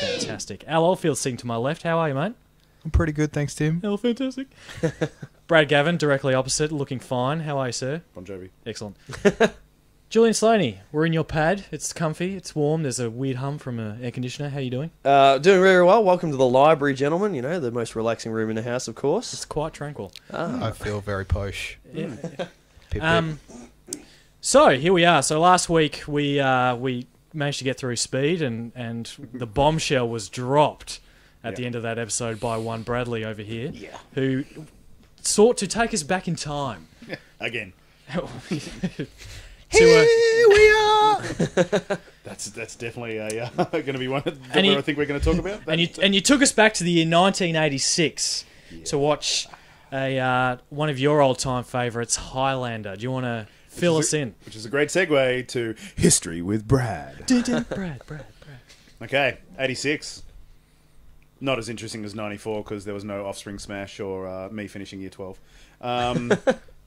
Fantastic. Al Oldfield sitting to my left. How are you, mate? I'm pretty good, thanks, Tim. Oh, fantastic. Brad Gavin, directly opposite, looking fine. How are you, sir? Bon Jovi. Excellent. Julian Slaney, we're in your pad. It's comfy. It's warm. There's a weird hum from an air conditioner. How are you doing? Uh, doing very well. Welcome to the library, gentlemen. You know, the most relaxing room in the house, of course. It's quite tranquil. Ah. I feel very posh. Yeah. Pip, pip. Um, so here we are. So last week we uh, we managed to get through speed, and and the bombshell was dropped at the end of that episode by one Bradley over here, Yeah. who sought to take us back in time. Again. to, Here we are. That's that's definitely a, uh, going to be one that And you- I think we're going to talk about. and you and you took us back to the year 1986 to watch a uh, one of your old time favorites, Highlander. Do you want to fill us in? Which is a great segue to history with Brad. Brad, Brad, Brad. Okay, 86. Not as interesting as 94 because there was no Offspring Smash or uh, me finishing year 12. Um,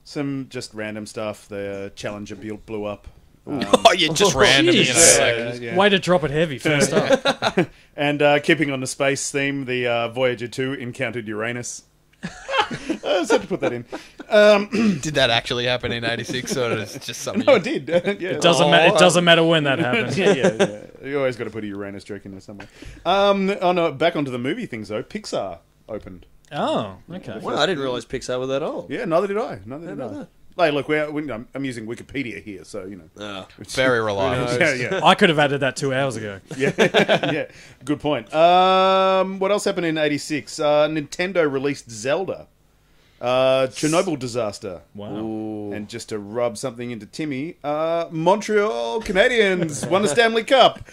some just random stuff. The Challenger blew, blew up. Um, oh, yeah, just random. You know, Jeez. like, yeah, yeah. Way to drop it heavy first up. And uh, keeping on the space theme, the uh, Voyager 2 encountered Uranus. I just had to put that in. did that actually happen in '86, or is it just something? No, you- it did. yeah. It doesn't matter. It doesn't matter when that happens. yeah, yeah, yeah. You always got to put a Uranus joke in there somewhere. Um, oh no, back onto the movie things though. Pixar opened. Oh, okay. Well, I didn't realise Pixar were that old. Yeah, neither did I. Neither did about I. that? Like, look, we're, we, I'm, I'm using Wikipedia here, so you know. Ah. Very reliable. Yeah, yeah, I could have added that two hours ago. yeah, yeah. Good point. Um, what else happened in '86? Uh, Nintendo released Zelda. Uh, Chernobyl disaster. Wow. And just to rub something into Timmy, uh, Montreal Canadiens won the Stanley Cup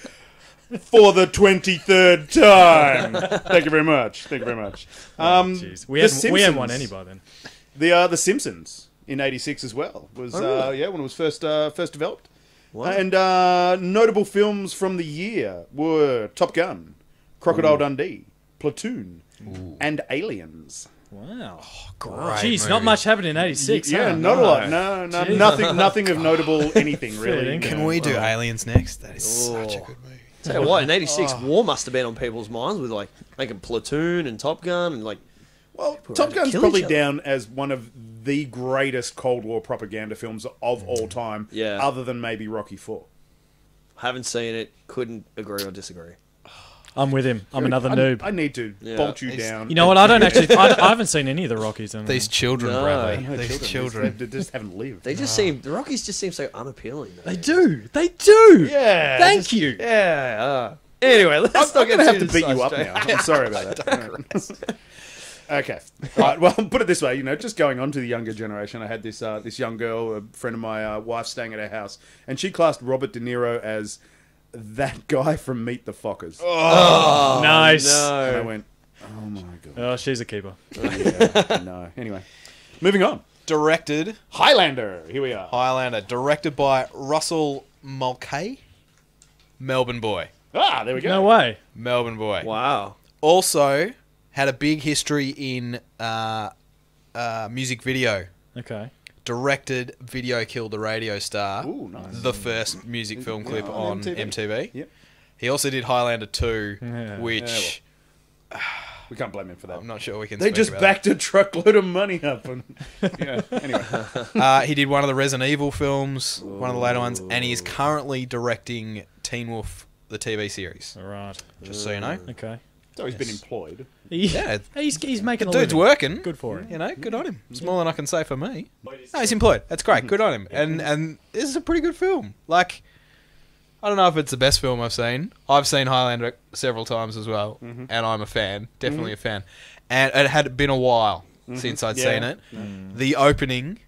for the 23rd time. Thank you very much. Thank you very much. Um, Jeez, we The hadn't, we hadn't won any by then. The uh, The Simpsons in '86 as well was Oh, really? uh, yeah when it was first uh, first developed. And uh, notable films from the year were Top Gun, Crocodile Dundee, Platoon, and Aliens. Wow. Great Jeez, movie. not much happened in '86. yeah, huh? not a lot. No, no, nothing, nothing of notable anything really. Can we do Aliens next? That is such a Oh. good movie. Tell you what, in '86, war must have been on people's minds with like making Platoon and Top Gun and like Well, Top out to Gun's probably down as one of the greatest Cold War propaganda films of mm. all time. Yeah. Other than maybe Rocky Four. haven't seen it, couldn't agree or disagree. I'm with him. I'm another I, noob. I need to Yeah. bolt you It's- down. you know what? I don't actually. I, I haven't seen any of the Rockies. And These children, No. Bradley. No, These children. They, they just haven't lived. They just seem the Rockies just seem so unappealing. Though. they do. They do. yeah. Thank just- you. Yeah. Uh, anyway, let's I'm, not I'm get gonna have too to beat you up sidetracked. now. I'm sorry about that. okay. Right. Well, put it this way. You know, just going on to the younger generation, I had this uh, this young girl, a friend of my uh, wife, staying at her house, and she classed Robert De Niro as that guy from Meet the Fockers. Oh, Nice. And I No. went, oh my god. Oh, she's a keeper. Yeah, no. Anyway, moving on. Directed Highlander. Here we are. Highlander, directed by Russell Mulcahy, Melbourne boy. Ah, there we go. No way. Melbourne boy. Wow. Also had a big history in uh, uh, music video. Okay. Directed "Video Killed the Radio Star," Ooh, nice. the first music film clip Yeah, on MTV. MTV. Yep. He also did Highlander 2, Yeah. which We can't blame him for that. I'm not sure we can. They speak just about. backed a truckload of money up. And, yeah. Anyway. Uh, he did one of the Resident Evil films, one of the later ones, and he is currently directing Teen Wolf, the TV series. All right. Just so you know. Okay. So he's been employed. Yeah, He's, he's making a dude's living. working. Good for him. You know, good on him. It's more than I can say for me. No, he's employed. That's great. Good on him. And and this is a pretty good film. Like, I don't know if it's the best film I've seen. I've seen Highlander several times as well, mm-hmm. and I'm a fan. Mm-hmm. Definitely a fan. And it had been a while mm-hmm. since I'd Yeah. seen it. Mm. The opening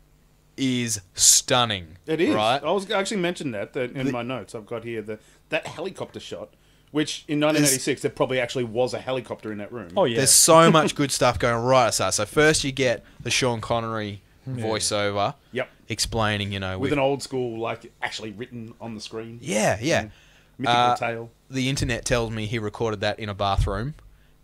is stunning. It is. right. I was I actually mentioned that, that in my notes. I've got here the that helicopter shot, which in 1986 there probably actually was a helicopter in that room. Oh yeah. There's so much good stuff going right at the. So first you get the Sean Connery voiceover Yep. explaining, you know, With with an old school like actually written on the screen. yeah, yeah. Mythical Uh, tale. The internet tells me he recorded that in a bathroom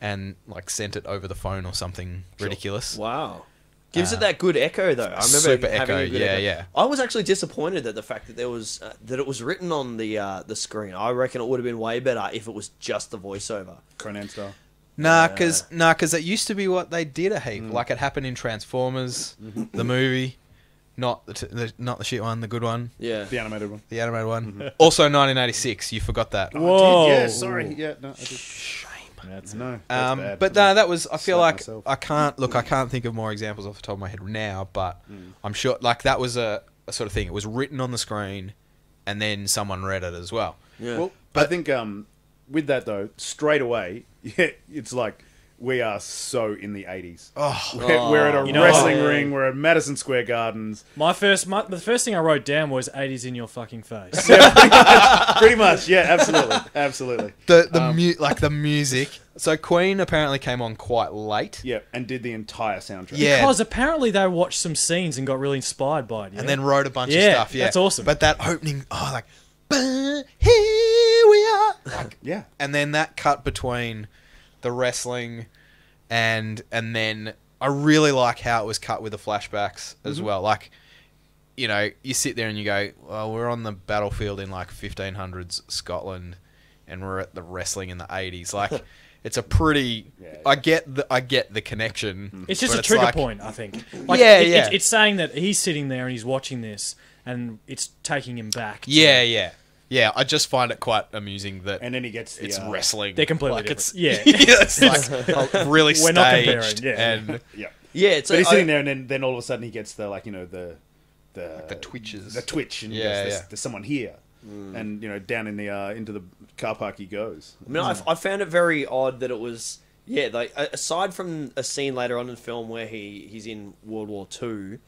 and like sent it over the phone or something ridiculous. Wow. Gives it that good echo though. I remember super having echo, a good yeah, yeah. I was actually disappointed at the fact that there was uh, that it was written on the uh, the screen. I reckon it would have been way better if it was just the voiceover. Conan style. Nah, because nah, 'cause it used to be what they did a heap. Like it happened in Transformers, the movie, not the, t- the not the shit one, the good one, Yeah. The animated one. the animated one. also, 1986. You forgot that. Whoa. Yeah, sorry. Yeah, no, I did. That's No. that's Um, bad. but no, that was. I feel Slap like myself. I can't look. I can't think of more examples off the top of my head now, but I'm sure like that was a, a sort of thing. It was written on the screen, and then someone read it as well. Yeah. Well, but, I think um, with that though, straight away, yeah, it's like we are so in the eighties. Oh, We're, we're at a oh. You know wrestling what? ring. We're at Madison Square Gardens. My first, my, the first thing I wrote down was "80s in your fucking face." Pretty much, yeah, absolutely, absolutely. the the um, mu- like the music. So Queen apparently came on quite late, Yeah, and did the entire soundtrack. Yeah. Because apparently they watched some scenes and got really inspired by it. yeah? and then wrote a bunch Yeah, of stuff. Yeah, that's awesome. But that opening, oh, like, here we are, like, yeah. and then that cut between the wrestling and and then I really like how it was cut with the flashbacks as mm-hmm. well. Like, you know, you sit there and you go, "Well, we're on the battlefield in like 1500s Scotland, and we're at the wrestling in the 80s." Like, it's a pretty. Yeah, I get the I get the connection. Mm-hmm. It's just but a trigger like- point, I think. Like, Yeah, it- yeah. It's, it's saying that he's sitting there and he's watching this, and it's taking him back. to- Yeah, yeah, yeah. I just find it quite amusing that And then he gets the, it's uh, wrestling. They're completely like different. It's, Yeah. yeah, it's like really We're not staged comparing, yeah. and Yeah, yeah. It's but he's I- sitting there, and then, then all of a sudden he gets the like you know the the the twitches. the twitch, and he Yeah, goes, there's, yeah. there's someone here, and you know down in the uh, into the car park he goes. I mean, I, I found it very odd that it was yeah. Like aside from a scene later on in the film where he he's in World War Two,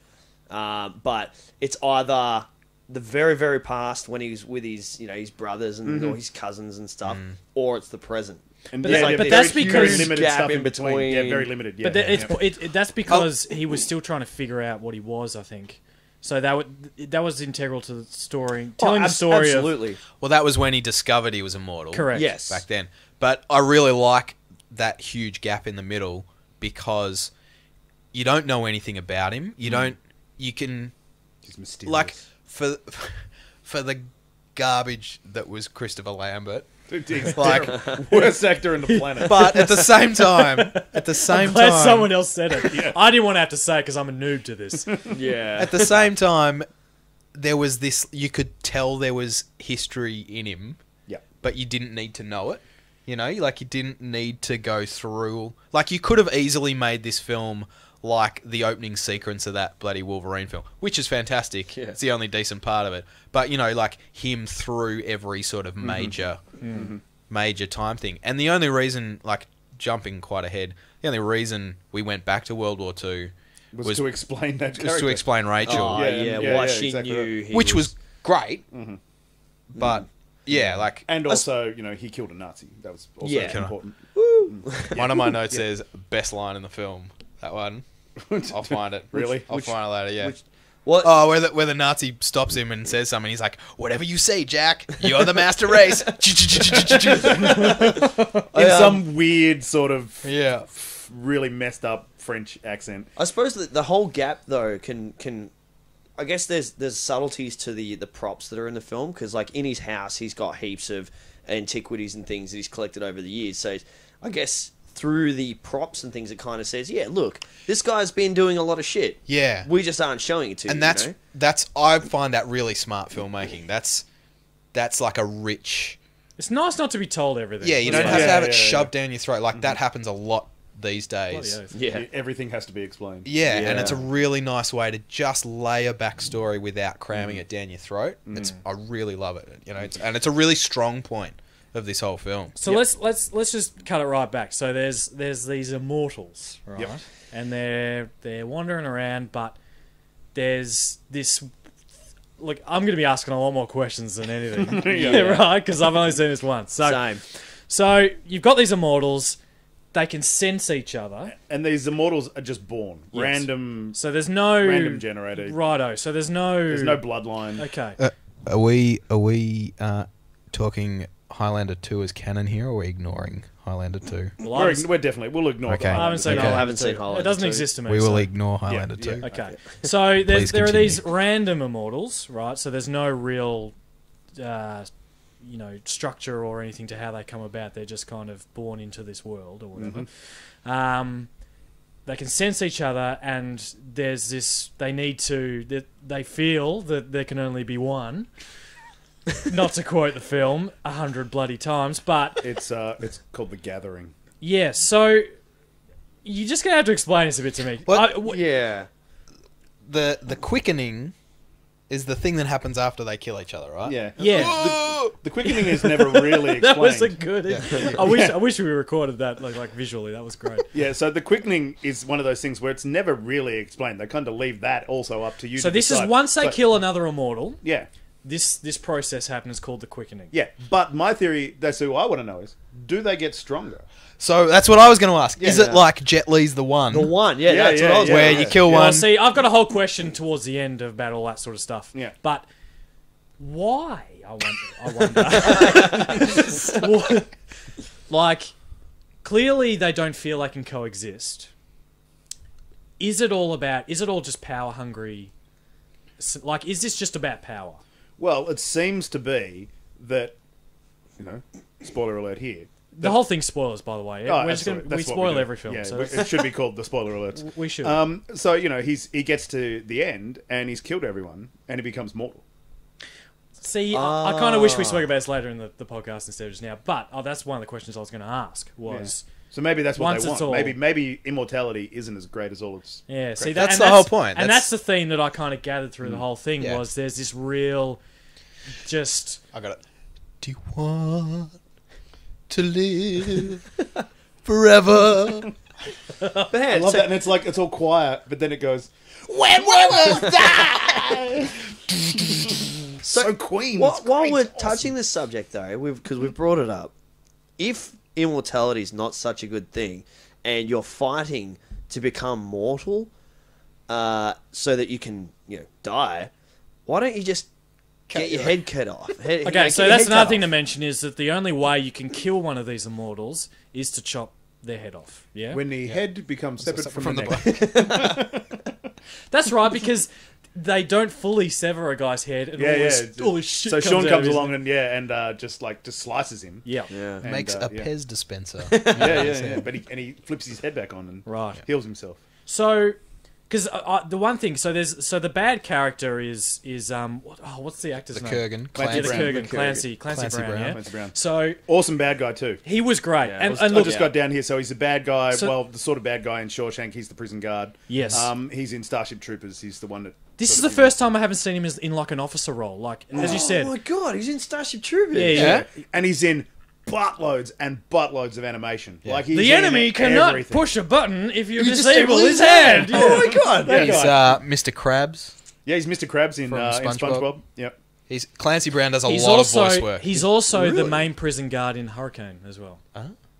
uh, but it's either the very very past when he's with his you know his brothers and mm-hmm. or his cousins and stuff, mm. or it's the present. And But yeah, that- there- but that's because- limited gap stuff in in between. Yeah, very limited. Yeah, But that, it's, yeah. it, it, that's because he was still trying to figure out what he was, I think. So that would, that was integral to the story, oh, telling Oh, the abs- story of absolutely. well, that was when he discovered he was immortal. correct. Yes. back then. But I really like that huge gap in the middle because you don't know anything about him. You mm. don't. You can He's mysterious. like for for the garbage that was Christopher Lambert. He's like- terrible. worst actor in the planet. But at the same time, at the same I'm glad time, someone else said it. I didn't want to have to say it because I'm a noob to this. Yeah. at the same time, there was this. You could tell there was history in him, yeah, but you didn't need to know it. You know, like you didn't need to go through. Like you could have easily made this film like the opening sequence of that bloody Wolverine film, which is fantastic. Yeah. It's the only decent part of it. But you know, like him through every sort of mm-hmm. major, mm-hmm. major time thing. And the only reason, like jumping quite ahead, the only reason we went back to World War Two was, was, to explain that was to explain Rachel, Oh, Yeah, yeah, yeah, why yeah, she exactly knew he which was, great. Mm-hmm. But yeah, like and also, you know, he killed a Nazi. That was also Yeah. important. Mm. One of my notes says best line in the film. That one. I'll find it. Really? I'll Which- find it later. Yeah. which- what oh, where the, where the Nazi stops him and says something. He's like, "Whatever you say, Jack. You're the master race." In um, some weird sort of yeah. really messed up French accent. I suppose that the whole gap though can can I guess there's there's subtleties to the the props that are in the film because like in his house he's got heaps of antiquities and things that he's collected over the years. So I guess through the props and things it kind of says, yeah, look, this guy's been doing a lot of shit. Yeah. We just aren't showing it to you. and that's you know? that's I find that really smart filmmaking. That's that's like a rich. It's nice not to be told everything. Yeah, you don't like- have to Yeah, have yeah, it yeah. shoved down your throat. Like that mm-hmm. happens a lot these days. yeah. Everything has to be explained. Yeah, and it's a really nice way to just lay a backstory without cramming mm. it down your throat. It's mm. I really love it. You know, it's, and it's a really strong point of this whole film. So let's let's let's just cut it right back. So there's there's these immortals, right? Yep. And they're they're wandering around, but there's this. Look, I'm going to be asking a lot more questions than anything, yeah, right? Because I've only seen this once. So Same. so you've got these immortals. They can sense each other. And these immortals are just born. Yes. Random So there's no random generated. righto. So there's no There's no bloodline. Okay. are we are we uh, talking Highlander two as canon here, or are we ignoring Highlander 2. Well, I We're, haven't, we're definitely we'll ignore Okay. that. I haven't seen Okay. Highlander. I haven't seen 2. Highlander It doesn't 2. exist to me. We will so- ignore Highlander yeah. 2. Okay. So there's, Please there are continue. these random immortals, right? So there's no real, uh, you know, structure or anything to how they come about. They're just kind of born into this world or whatever. Um, they can sense each other, and there's this. They need to. They, they feel that there can only be one. Not to quote the film a hundred bloody times, but It's uh, it's called The Gathering. yeah. So you're just gonna have to explain this a bit to me. What? I- w- Yeah. The the quickening is the thing that happens after they kill each other, right? Yeah, yeah. The quickening is never really explained. That was a good. I wish I wish we recorded that like like visually. That was great. Yeah, so the quickening is one of those things where it's never really explained. They kind of leave that also up to you. So to this is decide. once they But- kill another immortal. Yeah, This this process happens called the quickening. yeah. But my theory, that's who I want to know is: do they get stronger? So that's what I was going to ask. is Yeah. it like Jet Li's the one The one, yeah, Yeah, that's yeah, what I was yeah. where gonna you ask. kill Yeah. Well, one? see, I've got a whole question towards the end about all that sort of stuff. Yeah. But why? I wonder. I wonder. Like, clearly they don't feel they can coexist. Is it all about? Is it all just power hungry? Like, is this just about power? Well, it seems to be that you know. Spoiler alert here. The whole thing spoilers, by the way. Oh, We're just gonna, absolutely. we That's what spoil do. every film, Yeah, so it should be called the spoiler alert. we should. Um, so you know he's he gets to the end and he's killed everyone and he becomes mortal. See, I, I kind of wish we spoke about this later in the, the podcast instead of just now. But oh, that's one of the questions I was going to ask. Was So maybe that's what Once they it's want. all- Maybe maybe immortality isn't as great as all its. yeah, see, Correct. that, That's and the whole point. and That's- that's the theme that I kind of gathered through the mm. whole thing Yeah. was there's this real, just I got it. Do you want to live forever? But I love so- that, and it's like it's all quiet, but then it goes when will we die? So, Queen. while, while we're awesome. touching this subject, though, because we've brought it up, if immortality is not such a good thing, and you're fighting to become mortal, uh, so that you can, you know, die, why don't you just get your head cut off? Head- okay. get So that's another cut thing to mention is that the only way you can kill one of these immortals is to chop their head off. Yeah, when the head becomes separate separate from, from the, the neck. that's right because they don't fully sever a guy's head and Yeah, all, yeah. this, all this shit so comes Sean out comes his- along and yeah, and uh, just like just slices him. Yeah. Yeah. And, Makes uh, a yeah. Pez dispenser. Yeah, yeah, yeah. But he and he flips his head back on and Right. heals himself. So, because uh, uh, the one thing, so there's so the bad character is is um what, oh what's the actor's The name? Kurgan. Clancy Yeah, the Brown. Kurgan, The Kurgan. Clancy, Clancy, Clancy Brown, Brown. yeah. Clancy Brown. So Awesome bad guy too. he was great, Yeah, it and, was- and I look, just got down here. So he's a bad guy. So- well, the sort of bad guy in Shawshank. He's the prison guard. Yes. Um, he's in Starship Troopers. He's the one that. this is the of- first time I haven't seen him as, in like an officer role. Like as you said, Oh my god, he's in Starship Troopers. Yeah, yeah. Yeah. And he's in buttloads and buttloads of animation. Like he's the enemy cannot everything. push a button if you, disable disable his his hand. Oh my god. That He's uh, Mr. Krabs. Yeah, he's Mr. Krabs in, From uh, in SpongeBob. SpongeBob. Yep. He's Clancy Brown does a He's lot also of voice work. he's also the main prison guard in Hurricane as well.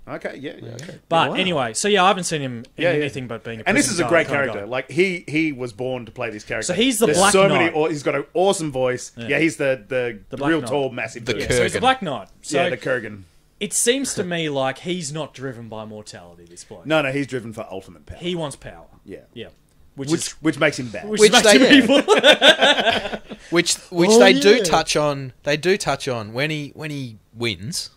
Okay. Yeah. Yeah. Okay. But wow. anyway, so yeah, I haven't seen him in Yeah, yeah. anything but being a And this is a great character. guy. Like he he was born to play this character. So he's the There's Black so Knight. many. He's got an awesome voice. Yeah, he's the the, The real Knight. tall, massive. The dude. Kurgan. So he's a Black Knight. So yeah, the Kurgan. It seems to me like he's not driven by mortality. This bloke. No, no, he's driven for ultimate power. He wants power. yeah. Yeah. Which, Which is which makes him bad. which, Which makes they- him evil. which which Oh, they do yeah. touch on. They do touch on when he when he wins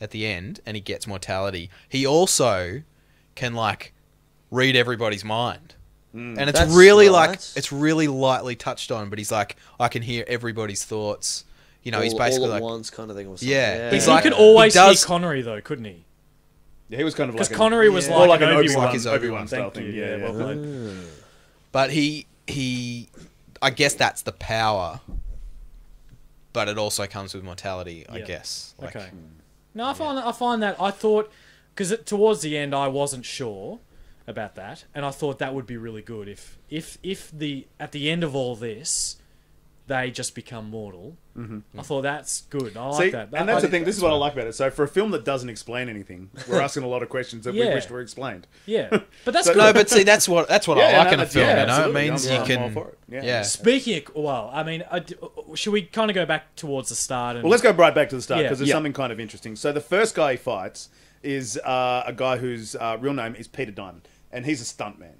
at the end and he gets mortality. He also can like read everybody's mind. Mm. And it's That's really like right. it's really lightly touched on, but he's like I can hear everybody's thoughts. You know, he's basically all at like once kind of thing. Or something. Yeah. he He's like- could always he does- hear Connery though, couldn't he? yeah, he was kind of Because like Connery was Yeah. like, more like an an Obi Obi-Wan. Wan his Obi Obi-Wan style thing. Yeah, Yeah, yeah. well played. Ah. But he he, I guess that's the power. But it also comes with mortality, I Yeah. guess. Like, Okay. Hmm. No, I find I find that I thought because towards the end I wasn't sure about that, and I thought that would be really good if if if the at the end of all this they just become mortal. I thought that's good. I like See, that. and I- that's the thing. This is what I like about it. So, for a film that doesn't explain anything, we're asking a lot of questions that we Yeah. wished were explained. Yeah, but that's So- good. No, but see, that's what that's what I Yeah, like no, in a film. yeah, you know, it means I'm- you I'm can. all for it. Yeah. Yeah. Speaking of, well, I mean, I d should we kind of go back towards the start? And, Well, let's go right back to the start Yeah. because there's Yeah. something kind of interesting. So, the first guy he fights is uh, a guy whose uh, real name is Peter Diamond, and he's a stuntman,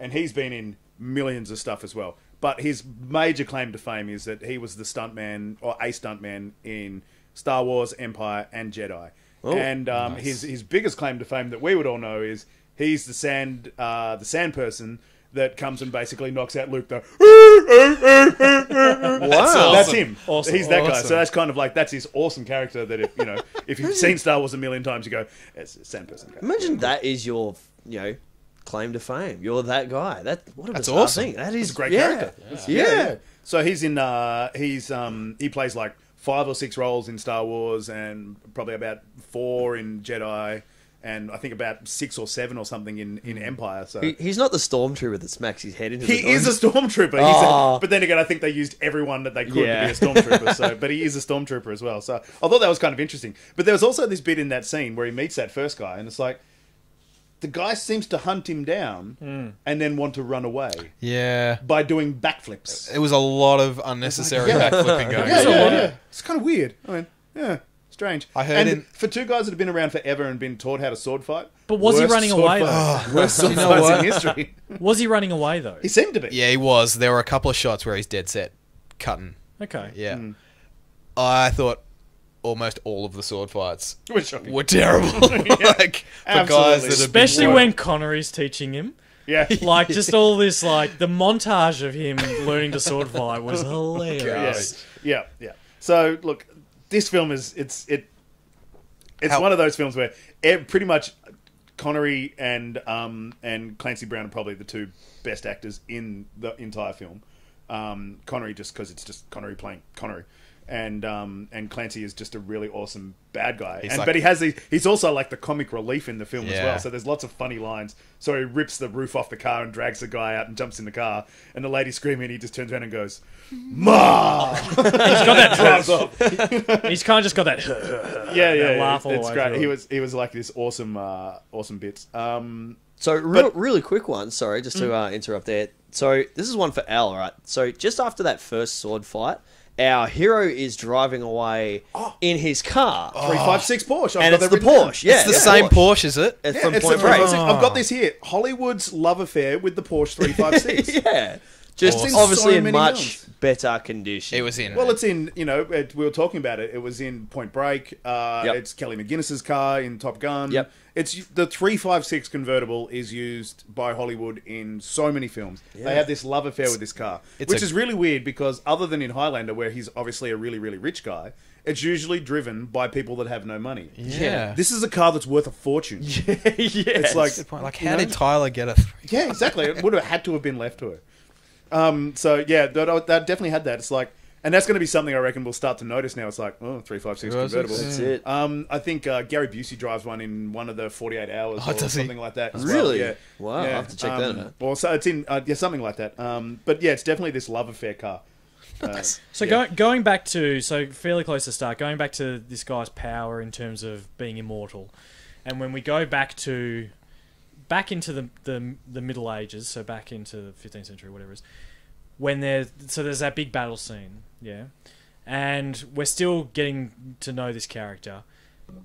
and he's been in millions of stuff as well. But his major claim to fame is that he was the stuntman or a stuntman in Star Wars, Empire, and Jedi. and um, his his biggest claim to fame that we would all know is he's the sand uh, the sand person that comes and basically knocks out Luke. The Wow. that's him. Awesome. He's that guy. So that's kind of like that's his awesome character. That if you know if you've seen Star Wars a million times, you go, it's a sand person. Character. Imagine that is your, you know, claim to fame. You're that guy. That what a That's awesome. thing. That is It's a great yeah. character. Yeah. Yeah. So he's in. Uh, he's um, he plays like five or six roles in Star Wars, and probably about four in Jedi, and I think about six or seven or something in, in Empire. So He, he's not the stormtrooper that smacks his head into the he is a door. stormtrooper. He's Oh. a, but then again, I think they used everyone that they could Yeah. to be a stormtrooper. So, but he is a stormtrooper as well. So I thought that was kind of interesting. But there was also this bit in that scene where he meets that first guy, and it's like the guy seems to hunt him down Hmm. and then want to run away Yeah. by doing backflips. It was a lot of unnecessary backflipping going Yeah, on. yeah, yeah. It's kind of weird. I mean, yeah, strange. I heard and in- for two guys that have been around forever and been taught how to sword fight. But was he running sword away, fight- though? Worst sword You know fights what? in history. Was he running away though? he seemed to be. Yeah, he was. There were a couple of shots where he's dead set cutting. Okay. Yeah. Hmm. I thought almost all of the sword fights It were terrible. like for guys that Especially working- when Connery's teaching him. Yeah. Like just all this like the montage of him learning to sword fight was hilarious. Yeah, yeah, yeah. So look, this film is it's it. It's How- one of those films where ev- pretty much Connery and um and Clancy Brown are probably the two best actors in the entire film. Um, Connery just because it's just Connery playing Connery. And um, and Clancy is just a really awesome bad guy, He's and like- but he has the he's also like the comic relief in the film as well. So there's lots of funny lines. So he rips the roof off the car and drags the guy out and jumps in the car, and the lady screaming. He just turns around and goes, "Ma!" He's got that drives off. He's kind of just got that. Yeah, yeah, That yeah. laugh all it's great. He was he was like this awesome, uh, awesome bits. Um, So real, really quick one. Sorry, just to uh, interrupt there. So this is one for Al, right? So just after that first sword fight, our hero is driving away oh. in his car, three five six Porsche, I've and got it's the written down. Porsche. Yeah, It's the yeah. same Porsche, is it? It's Yeah, from it's Point the Break. 356. I've got this here. Hollywood's love affair with the Porsche three five six. yeah, just Awesome. obviously So in much films. better condition. It was in. Well, it's in you know it, we were talking about it. It was in Point Break. Uh, Yep. It's Kelly McGillis's car in Top Gun. Yep. It's the three five six convertible is used by Hollywood in so many films. Yeah. They have this love affair with this car, which a- is really weird because other than in Highlander, where he's obviously a really really rich guy, it's usually driven by people that have no money. yeah. This is a car that's worth a fortune. Yeah, yeah. It's like Good point. Like, you how know? did Tyler get a? Yeah, exactly. It would have had to have been left to her. Um, so yeah, that, that definitely had that. It's like, and that's going to be something I reckon we'll start to notice now. It's like, oh, three five six Was convertible. That's it. Um, I think uh, Gary Busey drives one in one of the forty eight hours Oh, or does he? something like that. as well. Really? Yeah. Wow, I'll Yeah. have to check that Um, out. Well, so it's in uh, yeah something like that. Um, but yeah, it's definitely this love affair car. Uh, So yeah. go, going back to so fairly close to start, going back to this guy's power in terms of being immortal, and when we go back to back into the the, the Middle Ages, so back into the fifteenth century, whatever it is, when there so there's that big battle scene, yeah, and we're still getting to know this character,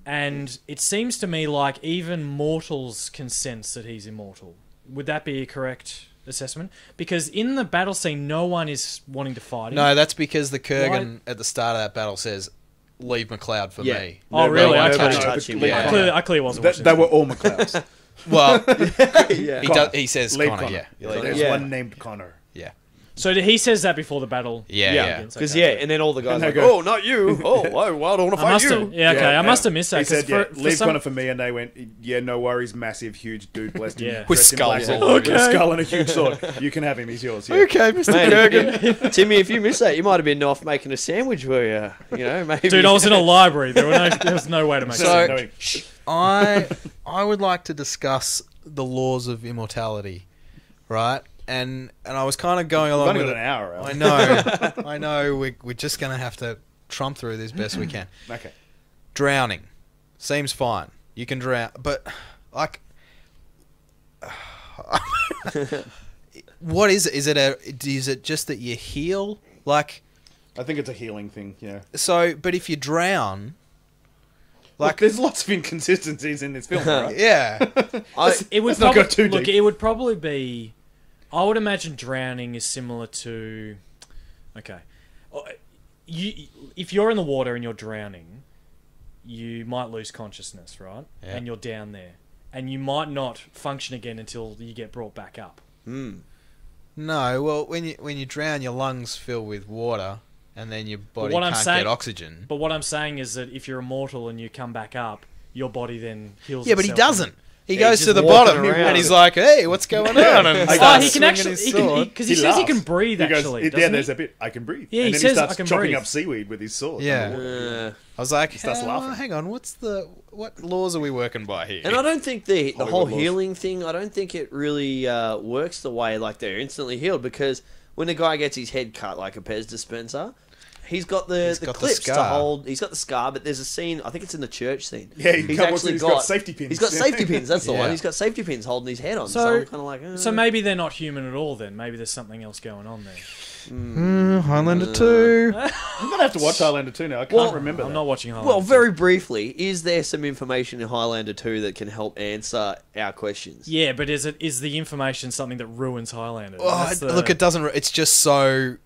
and it seems to me like even mortals can sense that he's immortal. Would that be a correct assessment? Because in the battle scene, no one is wanting to fight him. No, that's because the Kurgan at the start of that battle says, "Leave MacLeod for Yeah. me." Oh, No, really? no, Okay. no, no, Touch him, the- yeah. I clearly, I clearly wasn't They, they were all MacLeods. Well, yeah. he does. He says Leave Connor. Connor. Yeah, You There's. Yeah. one named Connor. yeah, So he says that before the battle. yeah, Yeah, yeah. Because okay. yeah, and then all the guys And they like, go- oh, not you. Oh, I, well, I don't want to I fight must you. have, yeah, okay, I must have missed that. He 'cause said, yeah, for, for leave some- Connor for me, and they went, yeah, no worries, massive, huge dude, blessed him. Yeah. With dressed in black skulls suit, all With a over. skull and a huge sword. You can have him, he's yours. Yeah. Okay, Mr. Mate, Timmy, if you missed that, you might have been off making a sandwich for you. You know, maybe. Dude, I was in a library. There, were no, there was no way to make So- sense. No, he- I I would like to discuss the laws of immortality, right? And and I was kind of going We've along only with it. an hour. I know, I know. We we're just gonna have to trump through this best we can. Okay. Drowning seems fine. You can drown, but like, what is it? Is it a? Is it just that you heal? Like, I think it's a healing thing, yeah. so, but if you drown, Like, there's lots of inconsistencies in this film. Right? Yeah. I, It would Let's not probably, go too look. deep. It would probably be. I would imagine drowning is similar to. Okay, Uh, you if you're in the water and you're drowning, you might lose consciousness, right? Yeah. And you're down there, and you might not function again until you get brought back up. Hmm. no, well, when you when you drown, your lungs fill with water, and then your body what I'm can't saying- get oxygen. But what I'm saying is that if you're immortal and you come back up, your body then heals. Yeah, but he doesn't. He Yeah, goes to the bottom around. and he's like, "Hey, what's going on?" And Oh, he can actually his he can sword. because he, says he can breathe. He goes, actually, yeah, there's he? a bit. I can breathe. Yeah, he and then says, he starts "I can chopping breathe." up seaweed with his sword. Yeah. uh, I was like, he starts "Uh, laughing. Hang on, what's the what laws are we working by here? and I don't think the the Hollywood whole laws. healing thing. I don't think it really uh, works the way like they're instantly healed because when a guy gets his head cut like a Pez dispenser, he's got the He's the got the clips to scar. hold. He's got the scar, but there's a scene. I think it's in the church scene. Yeah, he he's comes- actually he's got, got safety pins. He's got safety pins. That's the Yeah. one. He's got safety pins holding his head on. So, So- I'm kind of like, uh, So maybe they're not human at all. Then maybe there's something else going on there. Mm, Highlander two. I'm gonna have to watch Highlander 2 now. I can't Well, remember. I'm that. not watching. Highlander Well, 2. very briefly, is there some information in Highlander 2 that can help answer our questions? Yeah, but is it is the information something that ruins Highlander? Oh, That's the- look, it doesn't. It's just so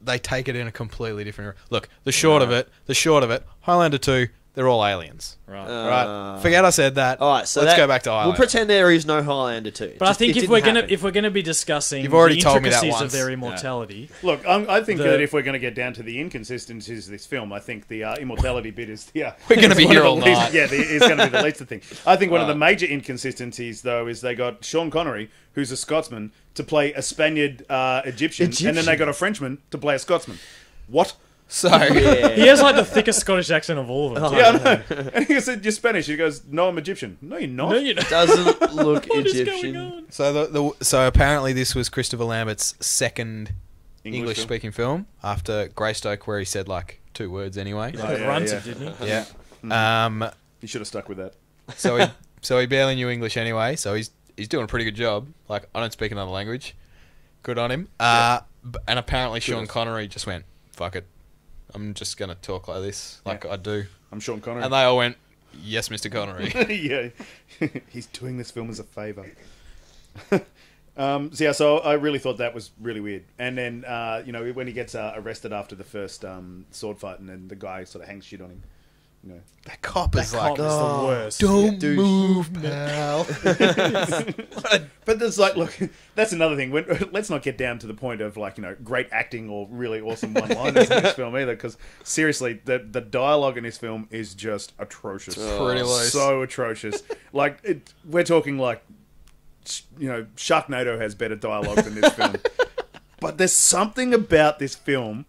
they take it in a completely different. Look, the short of it, the short of it, Highlander two, they're all aliens. right. Uh, right, forget I said that. All right, so let's that- go back to Highlander. We'll pretend there is no Highlander 2. But I think if we're gonna happen. if we're gonna be discussing You've already the told me that once. of their immortality, Look, I'm, I think The- that if we're going to get down to the inconsistencies of this film, I think the uh, immortality bit is the. Uh, We're gonna be one here of the all least- night. Yeah, the, it's going to be the least of the thing. I think one of the major inconsistencies, though, is they got Sean Connery, who's a Scotsman, to play a Spaniard uh, Egyptian, and then they got a Frenchman to play a Scotsman. What? so Yeah. he has like the thickest Scottish accent of all of them. Oh. Yeah, I know. And he said, "You're Spanish." He goes, "No, I'm Egyptian." No, you're not. No, you know. Doesn't look What is going Egyptian. on? so the, the so apparently this was Christopher Lambert's second English English film. speaking film after Greystoke, where he said like two words anyway. Oh, yeah, grunted, yeah. didn't he? Yeah. Um. You should have stuck with that. So he so he barely knew English anyway. So he's he's doing a pretty good job. Like I don't speak another language. Good on him. Uh. And apparently Sean Connery just went fuck it. I'm just gonna talk like this, like Yeah. I do. I'm Sean Connery. And they all went, "Yes, Mr. Connery." yeah, he's doing this film as a favor. um, so yeah, so I really thought that was really weird. And then uh, you know when he gets uh, arrested after the first um, sword fight, and then the guy sort of hangs shit on him. You know, that cop is Cop like, is the oh, worst. "Don't Douche. move, pal." but there's like, look, that's another thing. When, let's not get down to the point of like you know great acting or really awesome one-liners in this film either, because seriously, the the dialogue in this film is just atrocious. pretty loose. so atrocious. like it, we're talking like, you know, Sharknado has better dialogue than this film. but there's something about this film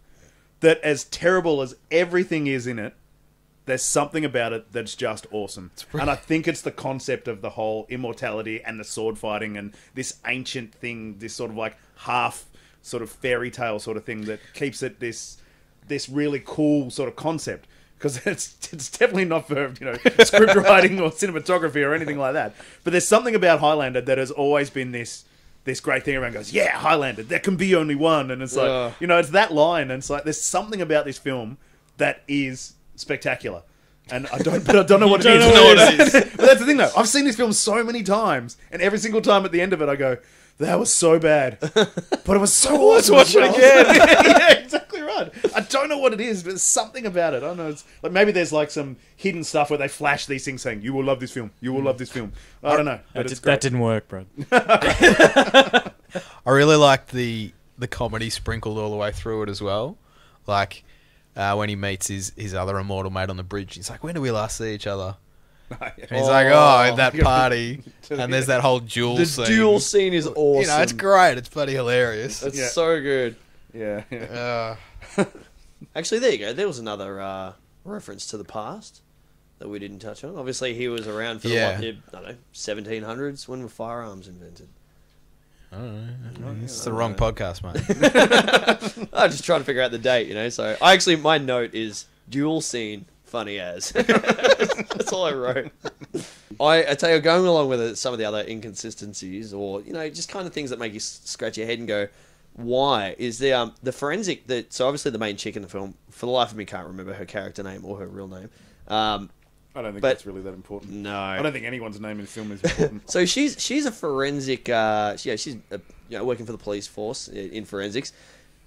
that, as terrible as everything is in it, there's something about it that's just awesome. And I think it's the concept of the whole immortality and the sword fighting and this ancient thing, this sort of like half sort of fairy tale sort of thing that keeps it this this really cool sort of concept. Because it's it's definitely not for you know script writing or cinematography or anything like that. But there's something about Highlander that has always been this this great thing. Everyone goes, "Yeah, Highlander. There can be only one," and it's like Ugh. you know, it's that line, and it's like there's something about this film that is spectacular. And I don't, but I don't know what don't it is. know what it but that's the thing, though. I've seen this film so many times, and every single time at the end of it, I go, "That was so bad, but it was so awesome." watch it again. yeah, exactly right. I don't know what it is, but there's something about it. I don't know. It's like maybe there's like some hidden stuff where they flash these things saying, "You will love this film. You will hmm. love this film." I don't know, but That, it's did, great. that didn't work, bro. I really liked the the comedy sprinkled all the way through it as well. Like uh, when he meets his his other immortal mate on the bridge, he's like, "When do we last see each other?" And he's like, "Oh, at that party." and there's that whole duel The scene. duel scene is awesome. You know, it's great. It's bloody hilarious. It's Yeah. so good. yeah, yeah. Uh, Actually, there you go. There was another uh, reference to the past that we didn't touch on. Obviously, he was around for Yeah. the, what, I don't know, 1700s. When were firearms invented? I don't know. It's the wrong podcast, mate. I'm just trying to figure out the date, you know. So, I actually, my note is dual scene, funny as. That's all I wrote. I, I tell you, going along with it, some of the other inconsistencies, or you know, just kind of things that make you scratch your head and go, "Why?" Is the um the forensic that so obviously the main chick in the film, for the life of me, can't remember her character name or her real name. Um, I don't think But- that's really that important. No. I don't think anyone's name in film is important. So she's she's a forensic. Uh, yeah, she's uh you know, working for the police force in forensics.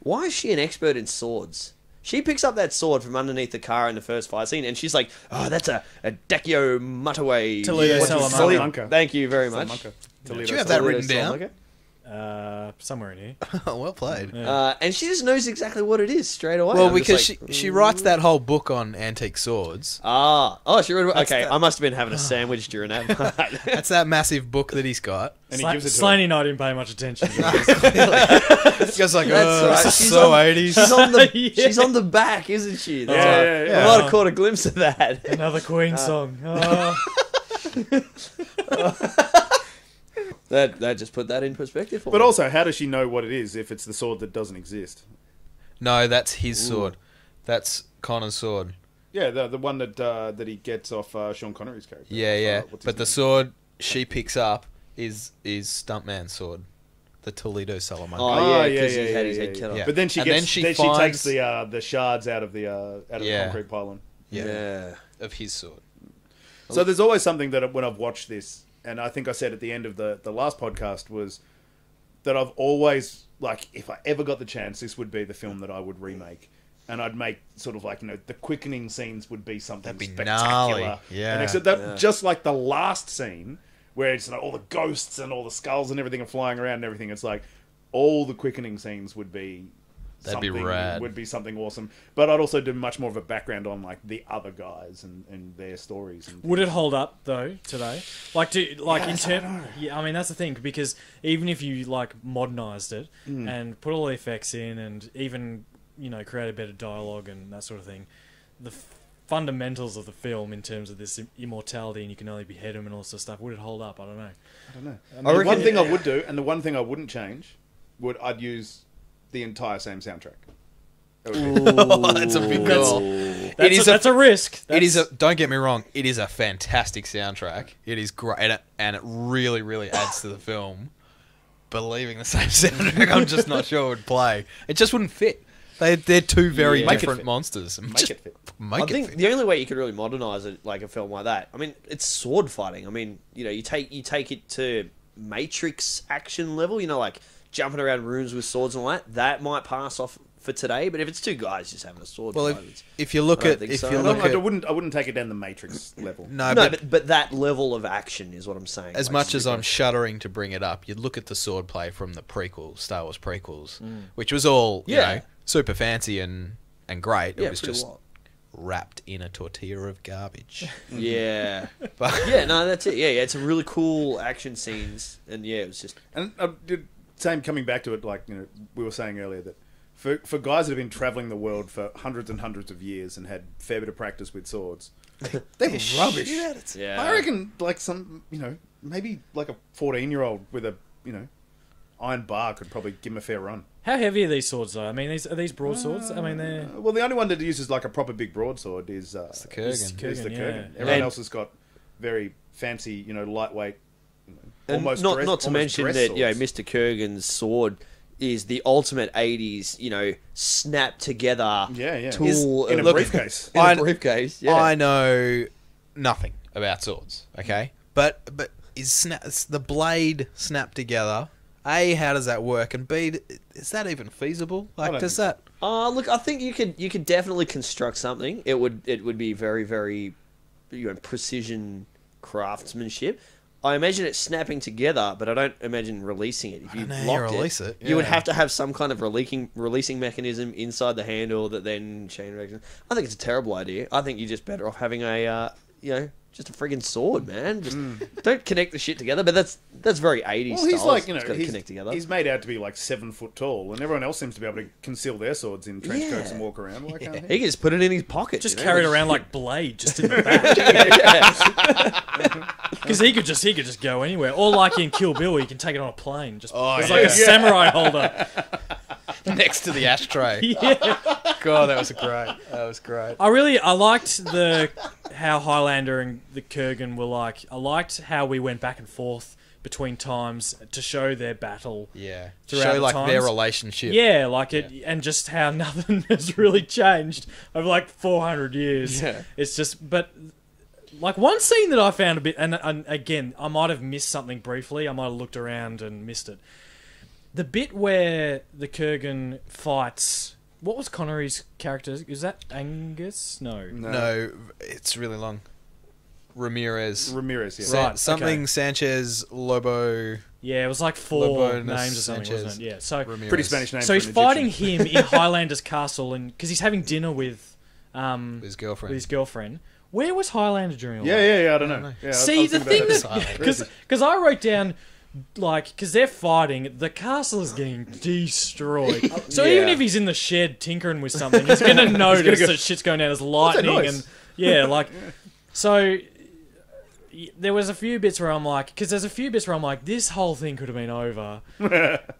Why is she an expert in swords? She picks up that sword from underneath the car in the first fight scene, and she's like, "Oh, that's a a Deccio Mutaway." Toledo What's Salamanca. Salamanca. Thank you very much. Salamanca. Toledo Did you have that Salamanca. written down? Salamanca. Uh, somewhere in here. well played. Yeah. Uh, and she just knows exactly what it is straight away. Well, I'm because like, she she writes that whole book on antique swords. Ah, oh, she wrote. Okay, the- I must have been having a sandwich during that. That's that massive book that he's got. And he Sla- gives it to Slaney and I didn't pay much attention. to this. Like, That's oh, right. this is She's so on- 80s. she's on the Yeah. she's on the back, isn't she? That's Yeah, right. yeah, yeah. I might have caught a glimpse of that. Another Queen song. Oh. That that just put that in perspective for But me. also, how does she know what it is if it's the sword that doesn't exist? No, that's his sword. That's Connor's sword. Yeah, the the one that uh, that he gets off uh, Sean Connery's character. Yeah, yeah. Uh, what's his but the sword she picks up is is Stuntman's sword, the Toledo Salamanca. Oh, yeah, 'cause he had his head cut. Yeah. But then she And gets then she then she takes the uh, the shards out of the uh, out of Yeah. the concrete pylon. yeah. yeah. of his sword. So there's always something that when I've watched this, and I think I said at the end of the the last podcast was that I've always like if I ever got the chance, this would be the film that I would remake. And I'd make sort of like you know the quickening scenes would be something That'd be spectacular. gnarly. Yeah. and except that Yeah. just like the last scene where it's like all the ghosts and all the skulls and everything are flying around and everything. It's like all the quickening scenes would be That'd be something- rad. Would be something awesome. But I'd also do much more of a background on like the other guys and, and their stories. And Would it hold up though today? Like, do like in term? Yeah, I mean that's the thing because even if you like modernized it Mm. and put all the effects in and even you know create a better dialogue and that sort of thing, the f- fundamentals of the film in terms of this immortality and you can only behead him and all sorts of stuff would it hold up? I don't know. I don't know. I the reckon- one thing I would do, and the one thing I wouldn't change, would I'd use the entire same soundtrack. That Oh, that's a big goal. That's, It is a, a- that's a risk. It is a. Don't get me wrong. It is a fantastic soundtrack. It is great, and it, and it really, really adds to the film. Believing the same soundtrack, I'm just not sure it would play. It just wouldn't fit. They they're two very Yeah. Make it different fit. monsters. Make Just it fit. Make I it think fit. the only way you could really modernize it, like a film like that, I mean, it's sword fighting. I mean, you know, you take you take it to Matrix action level. You know, like jumping around rooms with swords and all that. That might pass off for today. But if it's two guys just having a sword Well, fight, if, if you look I at think if so. you I, look don't- I wouldn't. I wouldn't take it down the Matrix level. no, no, but but, but that level of action is what I'm saying. as Like, much as I'm shuddering to bring it up, you'd look at the sword play from the prequel Star Wars prequels, Mm. which was all you Yeah. know super fancy and and great. yeah, it was just wild. wrapped in a tortilla of garbage. yeah, but yeah, no, that's it. Yeah, yeah, it's a really cool action scenes, and yeah, it was just And uh, did- same coming back to it, like you know, we were saying earlier that for for guys that have been traveling the world for hundreds and hundreds of years and had fair bit of practice with swords, they were rubbish. yeah. I reckon like some you know maybe like a fourteen year old with a you know iron bar could probably give him a fair run. How heavy are these swords though? I mean, these are these broadswords? I mean, they're Uh, well, the only one that uses like a proper big broadsword is uh, the Kurgan. is- is the Kurgan, Kurgan. yeah. Everyone And- else has got very fancy, you know, lightweight, you know, And almost not dress- not to mention dress that you know. Mr. Kurgan's sword is the ultimate '80s you know snap together Yeah, yeah. tool in a look- briefcase. in a I- briefcase. Yeah, I know nothing about swords. Okay, but but is snap the blade snapped together? A, how does that work? And B, is that even feasible? Like, does that? Uh, look, I think you could you could definitely construct something. It would it would be very very you know precision craftsmanship. I imagine it snapping together, but I don't imagine releasing it. If you know how you release it, you would have to have some kind of releasing releasing mechanism inside the handle that then chain reaction. I think it's a terrible idea. I think you're just better off having a uh, you know just a friggin' sword, mm. man. Just mm. don't connect the shit together. But that's that's very 80s. Well, he's style. like you know It's gotta he's, connect together. he's made out to be like seven foot tall, and everyone else seems to be able to conceal their swords in trench coats Yeah. and walk around. Why can't he he? can just put it in his pocket. just you know? carried around like Blade, just in the back. Because he could just he could just go anywhere, or like in Kill Bill, he can take it on a plane. Just Oh, it's yeah. like a Yeah. samurai holder. Next to the ashtray. yeah. God, that was great. That was great. I really I liked the how Highlander and the Kurgan were like. I liked how we went back and forth between times to show their battle. Yeah, Throughout show the like their relationship. Yeah, like it, and just how nothing has really changed over like 400 years. Yeah. It's just, but like one scene that I found a bit, and, and again, I might have missed something briefly. I might have looked around and missed it. The bit where the Kurgan fights. What was Connery's character? Is that Angus? No. No, it's really long. Ramirez. Ramirez, yeah. Sa- Right, something okay. Sanchez Lobo Yeah, it was like four Lobo names or something, Sanchez. wasn't it? Yeah. So, Ramirez. Pretty Spanish name. so he's fighting him in Highlander's castle, and because he's having dinner with, um, His with girlfriend. his girlfriend. Where was Highlander during all Yeah, that? yeah, yeah. yeah. I don't know. know. Yeah, I- I See, the thing about that Silent. because I wrote down like because they're fighting, the castle is getting destroyed. So even if he's in the shed tinkering with something, he's gonna notice go- that shit's going down. There's lightning and yeah, like so. There was a few bits where I'm like, because there's a few bits where I'm like, this whole thing could have been over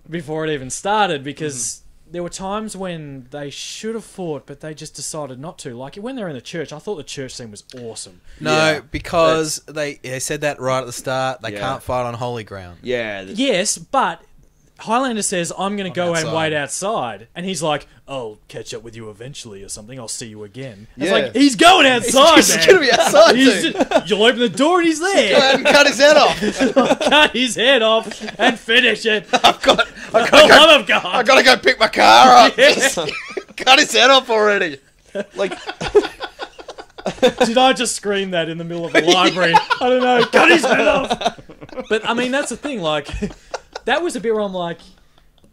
before it even started. Because there were times when they should have fought, but they just decided not to. Like when they're in the church, I thought the church scene was awesome. No, Yeah. because they they said that right at the start. They Yeah. can't fight on holy ground. Yeah, the- Yes, but Highlander says, I'm going to go and wait outside. And he's like, I'll catch up with you eventually or something. I'll see you again. It's Yeah. like, he's going outside, He's man. gonna be outside. He's too. just- you'll open the door and he's there. Go ahead and cut his head off. Cut his head off and finish it. I've got. I've gotta go, love of God. I gotta go pick my car up. Just cut his head off already. like Did I just scream that in the middle of the library? I don't know. Cut his head off. But I mean, that's the thing. Like, that was a bit where I'm like,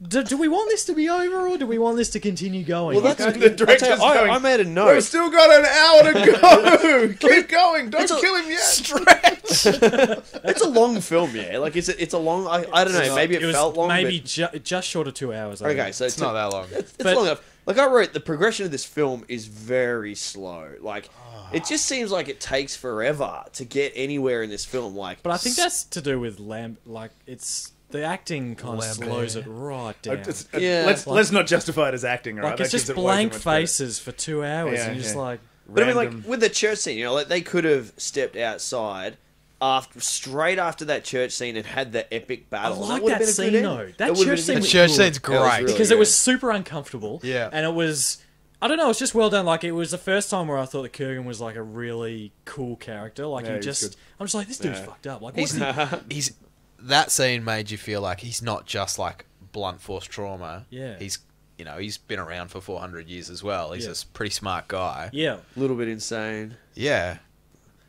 do, do we want this to be over or do we want this to continue going? well, that's The director's I'll tell you, I, going, I made a note. We've still got an hour to go. Keep going. Don't a- kill him yet. Stretch. It's a long film, yeah. Like it's a, it's a long. I, I don't know. Maybe it, was felt long. maybe ju- just short of two hours. I okay, think. so It's to- not that long. It's, it's long enough. Like I wrote, the progression of this film is very slow. Like ah. it just seems like it takes forever to get anywhere in this film. Like, But I think that's to do with Lamb. Like it's the acting kind of Lambert. slows it right down. It's- Yeah. Let's Like- let's not justify it as acting. right? like it's just gives it way blank credit. faces for two hours, Yeah, and you're just like, But I mean, like with the church scene, you know, like they could have stepped outside after straight after that church scene and had the epic battle. I like would have that been scene, good though. ending. That church been scene The was church cool. scene's That was great. really because it was super uncomfortable. Yeah. and it was. I don't know. It's just well done. Like it was the first time where I thought that Kurgan was like a really cool character. Like Yeah, he just. I'm just like this dude's Yeah. fucked up. Like He's, what's he? he's that scene made you feel like he's not just like blunt force trauma. Yeah. He's you know he's been around for 400 years as well. He's Yeah. a s- pretty smart guy. Yeah. a little bit insane. Yeah.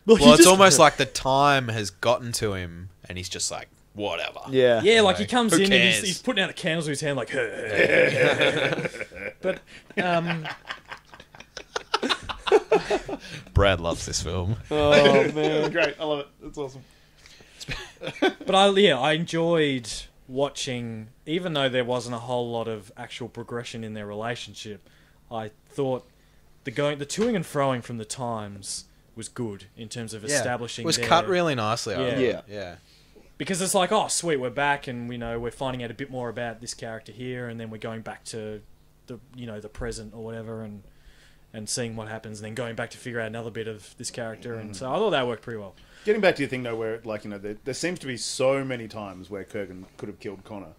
Well, Well, it's almost like the time has gotten to him, and he's just like whatever. Yeah, Yeah, like he comes who in and he's, he's putting out the candles with his hand, like. but um, Brad loves this film. Oh man. great. I love it. It's awesome. but I yeah, I enjoyed watching, even though there wasn't a whole lot of actual progression in their relationship. I thought the going, the toing and froing from the times was good in terms of establishing. It was their- cut really nicely. Yeah. Yeah. Yeah. because it's like, oh sweet, we're back, and we know we're finding out a bit more about this character here, and then we're going back to the you know the present or whatever, and and seeing what happens, and then going back to figure out another bit of this character, and mm. so I thought that worked pretty well. Getting back to your thing though, where like you know, there, there seems to be so many times where Kurgan could have killed Connor,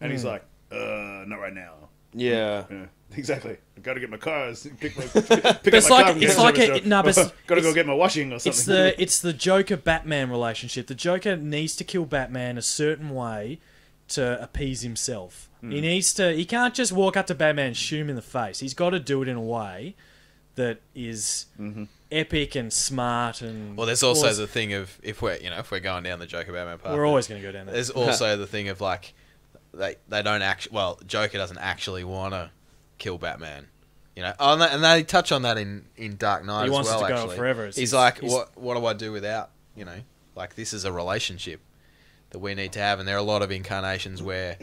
and he's like, "Uh, not right now." Yeah. Yeah, exactly. I've got to get my cars, pick my, pick up it's my like- car. from it's the like a- service, no, but it's- got to go it's- get my washing or something. It's the it's the Joker Batman relationship. The Joker needs to kill Batman a certain way to appease himself. Hmm. He needs to. He can't just walk up to Batman and shoot him in the face. He's got to do it in a way that is epic and smart and. Mm-hmm. Well, there's also always- the thing of if we're you know if we're going down the Joker Batman path, We're always going to go down there. There's also the thing of like they they don't actually well Joker doesn't actually want to kill Batman. You know, oh, and, they, and they touch on that in, in Dark Knight He as wants it well. to go actually, forever. It's- he's he's- like, he's- what what do I do without you know? Like this is a relationship that we need to have, and there are a lot of incarnations where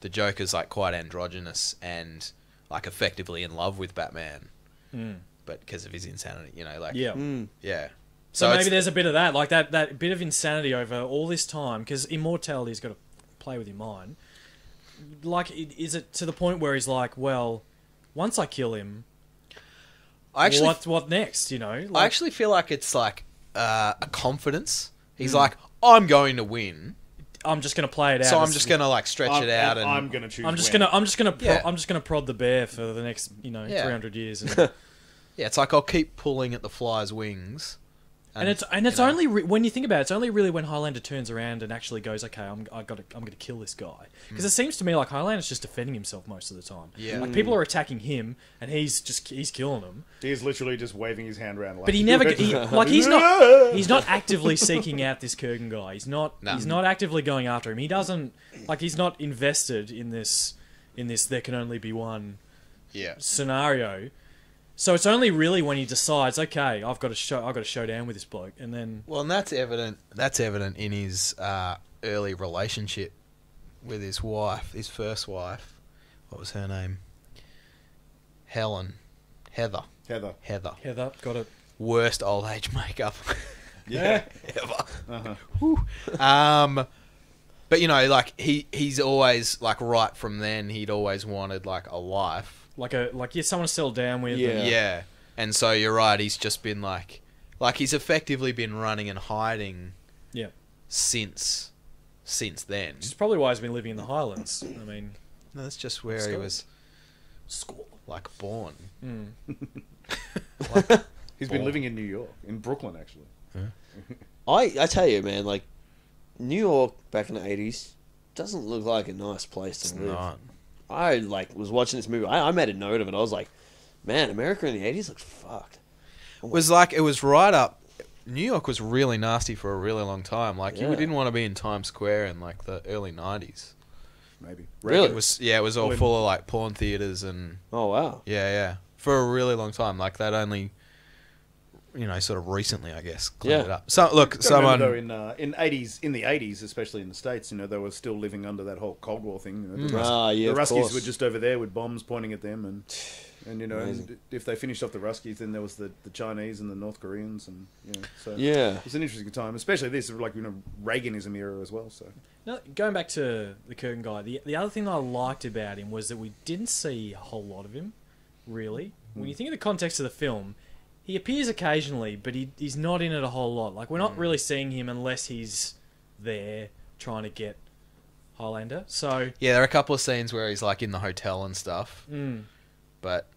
the Joker's like quite androgynous and like effectively in love with Batman, Mm. But because of his insanity, you know, like Yeah. Mm. yeah. So, it's- maybe there's a bit of that, like that, that bit of insanity over all this time, because immortality's got to play with your mind. Like, is it to the point where he's like, well, once I kill him, I actually what what next? You know, I actually feel like it's like uh, a confidence. Hmm. He's like, I'm going to win, I'm just gonna play it out. so I'm just gonna like stretch I'm, it out, and, I'm going to choose. I'm just when. gonna, I'm just gonna, pro- Yeah. I'm just gonna prod the bear for the next, you know, Yeah. 300 years. And, yeah, it's like I'll keep pulling at the fly's wings And it's and it's you know. only re- when you think about it, it's only really when Highlander turns around and actually goes, "Okay, I'm I got I'm going to kill this guy." Hmm. Because it seems to me like Highlander's just defending himself most of the time. Yeah. like hmm. people are attacking him, and he's just he's killing them. He's literally just waving his hand around. Like, But he never he, like he's not he's not actively seeking out this Kurgan guy. He's not No. he's not actively going after him. He doesn't like he's not invested in this in this there can only be one yeah. scenario. So it's only really when he decides, okay, I've got to show I've got to show down with this bloke, and then Well, and that's evident. That's evident in his uh, early relationship with his wife, his first wife. What was her name? Helen, Heather, Heather. Heather. Heather got it. Worst old age makeup Yeah. ever. Uh-huh. Um, but you know, like he he's always like right from then he'd always wanted like a life. Like a like yeah, someone to settle down with. Yeah. and- Yeah. And so you're right. He's just been like, like he's effectively been running and hiding yeah. since, since then. Which is probably why he's been living in the Highlands. I mean, No, that's just where he was school. like born. Mm. He's been living in New York, in Brooklyn, actually. I I tell you, man, like New York back in the eighties doesn't look like a nice place to It's live. not. I like was watching this movie. I, I made a note of it. I was like, man, America in the eighties looks fucked. It was like it was right up. New York was really nasty for a really long time. Like Yeah. you didn't want to be in Times Square in like the early '90s. Maybe. Really? It was yeah, it was all full of like porn theaters and Oh wow. yeah, yeah, for a really long time. Like that only, you know, sort of recently, I guess, cleaned Yeah. it up. So look, Gotta someone. remember, though, in uh, in eighties, in the eighties, especially in the states, you know, they were still living under that whole Cold War thing. You know, the, Mm. Rus- Ah, yeah, the of Ruskies course. were just over there with bombs pointing at them, and and you know, and if they finished off the Ruskies, then there was the, the Chinese and the North Koreans, and you know, so Yeah. it's an interesting time, especially this, like you know, Reaganism era as well. So No, going back to the Kurgan guy, the the other thing that I liked about him was that we didn't see a whole lot of him, really. When you think of the context of the film, he appears occasionally, but he he's not in it a whole lot. Like we're not really seeing him unless he's there trying to get Highlander. So, Yeah, there are a couple of scenes where he's like in the hotel and stuff, mm. but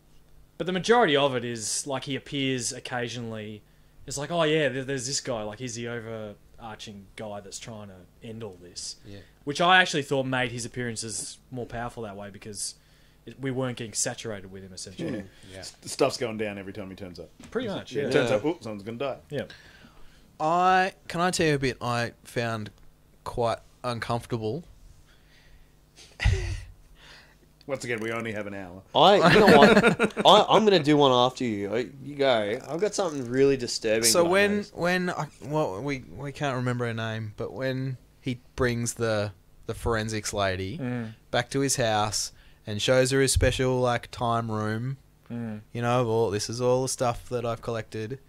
but the majority of it is like he appears occasionally. It's like, oh yeah, there's this guy. Like he's the overarching guy that's trying to end all this. Yeah. Which I actually thought made his appearances more powerful that way because we weren't getting saturated with him essentially. yeah. S- stuff's going down every time he turns up. Pretty much, Yeah, yeah. turns Yeah. out, oh, someone's gonna die. Yeah. I can I tell you a bit I found quite uncomfortable. Once again, we only have an hour. I you know what? I, I'm gonna do one after you. I- You go. I've got something really disturbing. So when noticed. when I, well we we can't remember her name, but when he brings the the forensics lady Mm. back to his house and shows her his special like time room, Mm. you know, all this is all the stuff that I've collected,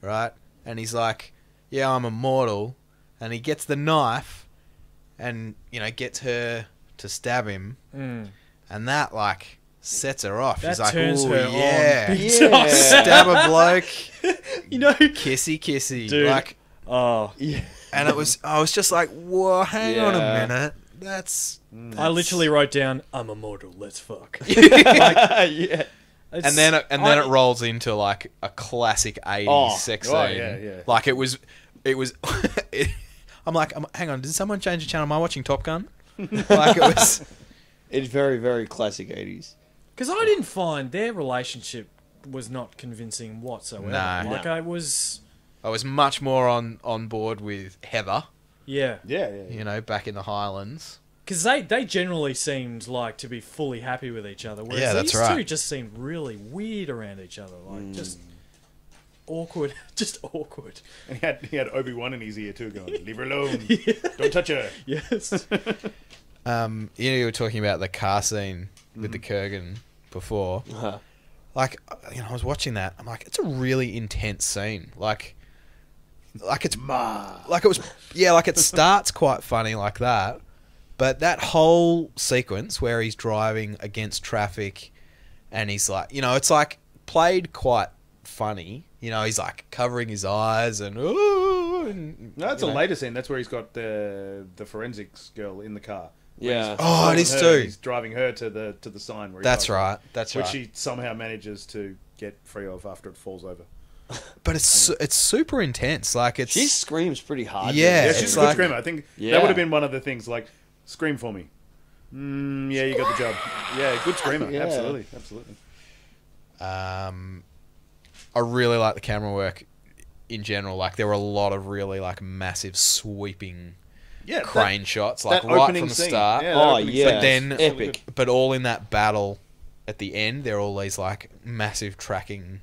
right? And he's like, "Yeah, I'm immortal," and he gets the knife, and you know gets her to stab him, Mm. and that like sets her off. That She's like, turns "Ooh, her yeah. on. Yeah. Stab a bloke, you know. kissy kissy, Dude. like." Oh, yeah. and it was I was just like, whoa, hang on a minute, that's. Mm. I literally wrote down, "I'm immortal. Let's fuck." yeah. And then it, and then I- it rolls into like a classic '80s Oh, sex oh, scene. yeah, yeah. Like it was, it was. it, I'm like, I'm, hang on, did someone change the channel? Am I watching Top Gun? like it was. It's very very classic '80s. Because I didn't find their relationship was not convincing whatsoever. No. Like No. I was, I was much more on on board with Heather. Yeah. Yeah, yeah. You know, back in the Highlands. Because they, they generally seemed like to be fully happy with each other, whereas Yeah, that's these right. two just seemed really weird around each other, like just awkward, just awkward. And he had he had Obi Wan in his ear too, going, "Leave her alone, don't touch her." Yes. Um, you know, you were talking about the car scene with the Mm-hmm. Kurgan before. Uh-huh. like you know, I was watching that. I'm like, it's a really intense scene. Like, like it's like it was, yeah, like it starts quite funny like that, but that whole sequence where he's driving against traffic, and he's like, you know, it's like played quite funny. You know, he's like covering his eyes and ooh, and No, that's a know. later scene. That's where he's got the the forensics girl in the car. Yeah. Oh, it is her, too. He's driving her to the to the sign. Where he That's parks, right. That's Which right. she somehow manages to get free of after it falls over. But it's su- it's super intense. Like it's She screams pretty hard. Yeah, Yeah, she's a good like- screamer. I think Yeah. that would have been one of the things. Like, scream for me. Mm, yeah, you got the job. Yeah, good screamer. Yeah. Absolutely, absolutely. Um, I really like the camera work in general. Like there were a lot of really like massive sweeping Yeah, crane shots, like right from the scene. start. Yeah, Oh yeah. But then- epic. But all in that battle at the end, there are all these like massive tracking,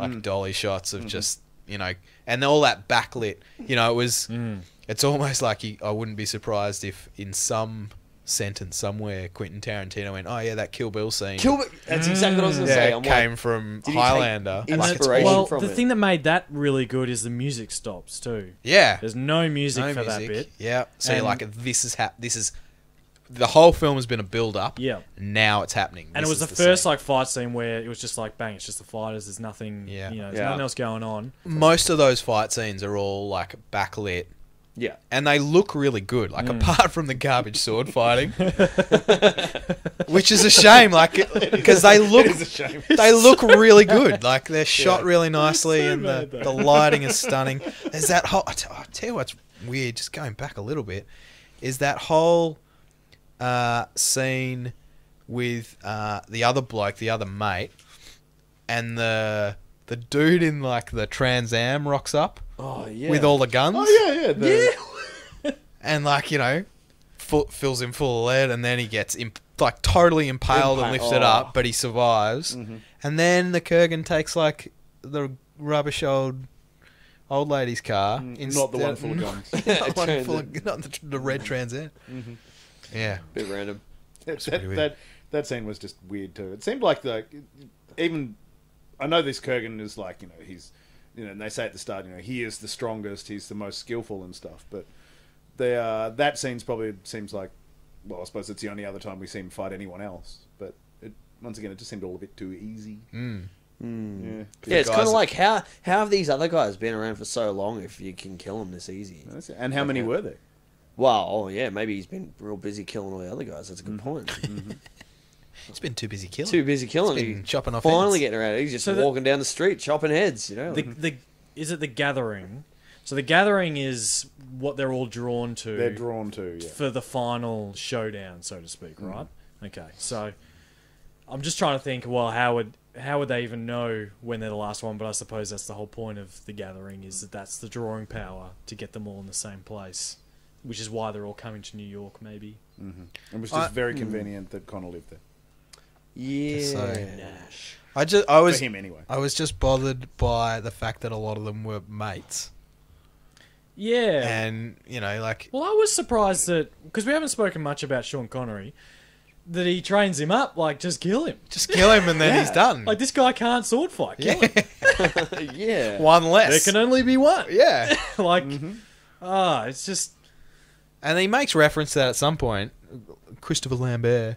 like Mm. dolly shots Mm-hmm. of just you know, and all that backlit. You know, it was. Mm. It's almost like you, I wouldn't be surprised if in some sentence somewhere Quentin Tarantino went, "Oh yeah, that Kill Bill scene." Kill Bill- That's exactly what I was gonna yeah, say. I'm came like, from did he take Highlander. in- Like, it's well, from the it. thing that made that really good is the music stops too. yeah, There's no music no for music. that bit. Yeah, so you're like, this is hap- This is the whole film has been a build up. Yeah. Now it's happening. And This it was is the, first scene. like fight scene where it was just like bang, it's just the fighters. There's nothing, Yeah. you know, there's Yeah. nothing else going on. Most of those fight scenes are all like backlit. yeah. And they look really good, like Mm. apart from the garbage sword fighting, which is a shame. Like, because they look, It is a shame. they look really good. Like they're shot really nicely, so and the, though. the lighting is stunning. There's that whole. I tell, I tell you what's weird. Just going back a little bit, is that whole uh, scene with uh, the other bloke, the other mate, and the the dude in like the Trans Am rocks up Oh yeah. with all the guns Oh yeah, yeah. The, and like you know, full, fills him full of lead, and then he gets imp- like totally impaled and lifted oh. up, but he survives. Mm-hmm. And then the Kurgan takes like the rubbish old old lady's car, Mm, not the one full of guns. not, full of, not the, the red Trans Am. Mm-hmm. Yeah, Bit random. That, that, weird. that that scene was just weird too. It seemed like the even I know this Kurgan is like you know he's you know and they say at the start you know he is the strongest, he's the most skillful and stuff, but the uh, that scene's probably seems like well I suppose it's the only other time we see him fight anyone else, but it, once again it just seemed all a bit too easy. mm. Yeah. Yeah, it's kind of like how how have these other guys been around for so long if you can kill them this easy? And how many were there? Well, oh yeah, maybe he's been real busy killing all the other guys. That's a good Mm-hmm. point. Mm-hmm. he's been too busy killing. Too busy killing. He's been chopping off finally heads. getting around. He's just So the- walking down the street chopping heads. You know. The mm-hmm. the is it the gathering? So the gathering is what they're all drawn to They're drawn to yeah. for the final showdown, so to speak, mm-hmm. right? Okay, so I'm just trying to think. Well, how would how would they even know when they're the last one? But I suppose that's the whole point of the gathering is that that's the drawing power to get them all in the same place, which is why they're all coming to New York, maybe. It was just I- very convenient that Connor lived there yeah. So- Nash. I just I was for him anyway. I was just bothered by the fact that a lot of them were mates, Yeah. and you know like Well, I was surprised that because we haven't spoken much about Sean Connery, that he trains him up like just kill him. just kill him and then he's done. Like this guy can't sword fight. Kill yeah, him. yeah. one less. There can only be one. yeah. like Mm-hmm. ah, it's just And he makes reference to that at some point. Christopher Lambert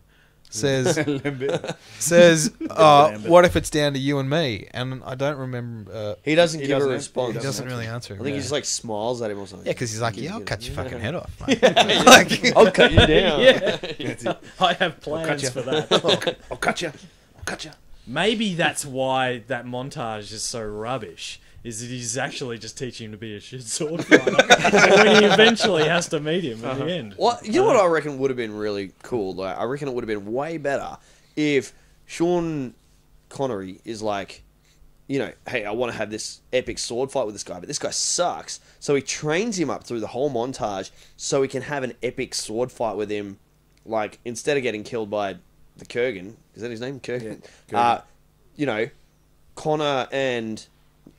says says, uh, Lambert. "What if it's down to you and me?" And I don't remember. Uh, He doesn't He give doesn't a response. he doesn't doesn't really answer. I him, think yeah. he just like smiles at him or something. yeah, because he's like, "Yeah, I'll cut your fucking head off." Mate. like, I'll cut you down. yeah. I have plans for that. I'll cut you. I'll cut you. Maybe that's why that montage is so rubbish. Is that he's actually just teaching him to be a shit sword fighter when he eventually has to meet him at the end. Well, you know what I reckon would have been really cool? Like, I reckon it would have been way better if Sean Connery is like, you know, hey, I want to have this epic sword fight with this guy, but this guy sucks. So he trains him up through the whole montage so he can have an epic sword fight with him. Like, instead of getting killed by the Kurgan, is that his name? Kurgan? Yeah, Uh, Kurgan. you know, Connor and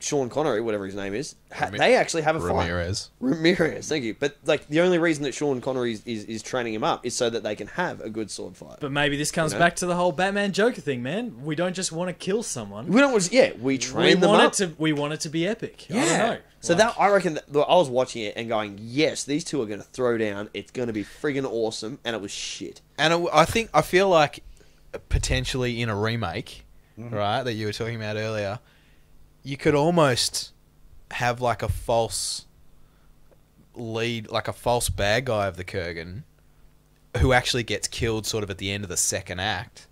Sean Connery, whatever his name is, ha- Rami- they actually have a fight. Ramirez. Ramirez, thank you. But like the only reason that Sean Connery is, is, is training him up is so that they can have a good sword fight. But maybe this comes You know? back to the whole Batman Joker thing, man. We don't just want to kill someone. we don't want to, yeah, we We train them want up. it to. We want it to be epic. I yeah. don't know. So Like, that I reckon that I was watching it and going, yes, these two are going to throw down. It's going to be friggin' awesome, and it was shit. And it, I think I feel like potentially in a remake, mm-hmm. right, that you were talking about earlier, you could almost have like a false lead, like a false bad guy of the Kurgan, who actually gets killed sort of at the end of the second act,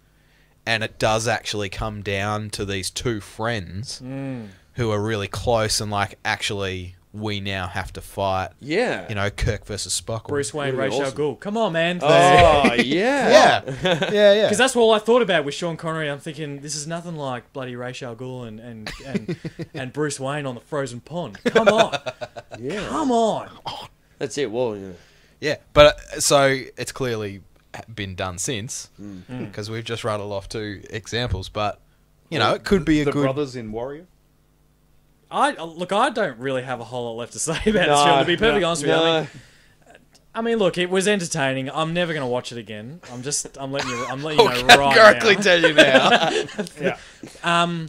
and it does actually come down to these two friends Mm. who are really close and like actually we now have to fight. Yeah. You know, Kirk versus Spock. Bruce Wayne, Really Ra's al awesome. Ghul. Come on, man. Oh yeah. Yeah, yeah, yeah. Because that's all I thought about with Sean Connery. I'm thinking this is nothing like bloody Ra's al Ghul and and, and, and Bruce Wayne on the frozen pond. Come on, Yeah. come on. That's it. Well, yeah. Yeah, but uh, so it's clearly been done since Mm. because we've just rattled off two examples. But you know, it could be a the good. brothers in Warrior. I look. I don't really have a whole lot left to say about this film. To be perfectly no, honest with you, I mean, I mean, look, it was entertaining. I'm never going to watch it again. I'm just. I'm letting you. I'm letting you I'll know right categorically now. tell you now. Yeah. Um,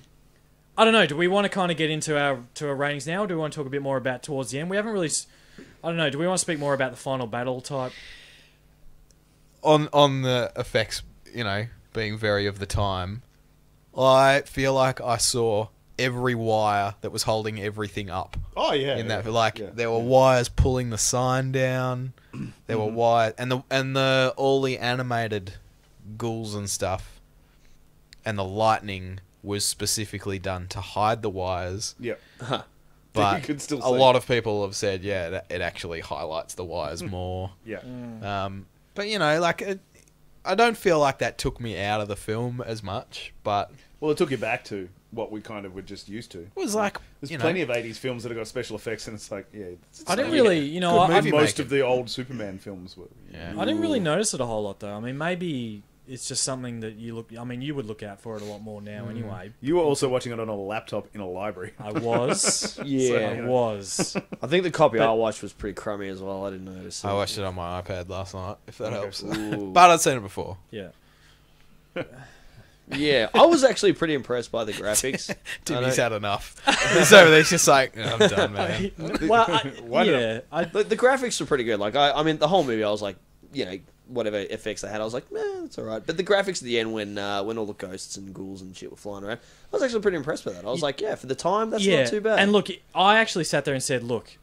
I don't know. Do we want to kind of get into our to our ratings now, or do we want to talk a bit more about towards the end? We haven't really. s- I don't know. Do we want to speak more about the final battle type? on on the effects, you know, being very of the time, I feel like I saw every wire that was holding everything up Oh yeah. in that. yeah, Like yeah. there were wires pulling the sign down. There were mm-hmm. wires, and the and the all the animated ghouls and stuff, and the lightning was specifically done to hide the wires. Yeah. But You could still a see lot of people have said, yeah, that it actually highlights the wires hmm. more. Yeah. Mm. Um, but you know, like it, I don't feel like that took me out of the film as much. But Well, it took you back to what we kind of were just used to. it was like There's you know, plenty of '80s films that have got special effects, and it's like, yeah. It's I didn't not- really, you know, I, I, Most making. of the old Superman films were. Yeah. I didn't really notice it a whole lot though. I mean, maybe it's just something that you look. I mean, you would look out for it a lot more now, mm. anyway. You were also watching it on a laptop in a library. I was. Yeah. I was. I think the copy But- I watched was pretty crummy as well. I didn't notice. I watched it on my iPad last night. If that Okay. helps, but I'd seen it before. Yeah. Yeah, I was actually pretty impressed by the graphics. Timmy's had enough. He's over there. He's just like, "Oh, I'm done, man. well, I, Why not? yeah. I, The, the graphics were pretty good. Like I, I mean, the whole movie, I was like, you know, whatever effects they had, I was like, man, it's all right. But the graphics at the end, when uh, when all the ghosts and ghouls and shit were flying around, I was actually pretty impressed with that. I was like, yeah, for the time, that's yeah. not too bad. And look, I actually sat there and said, look,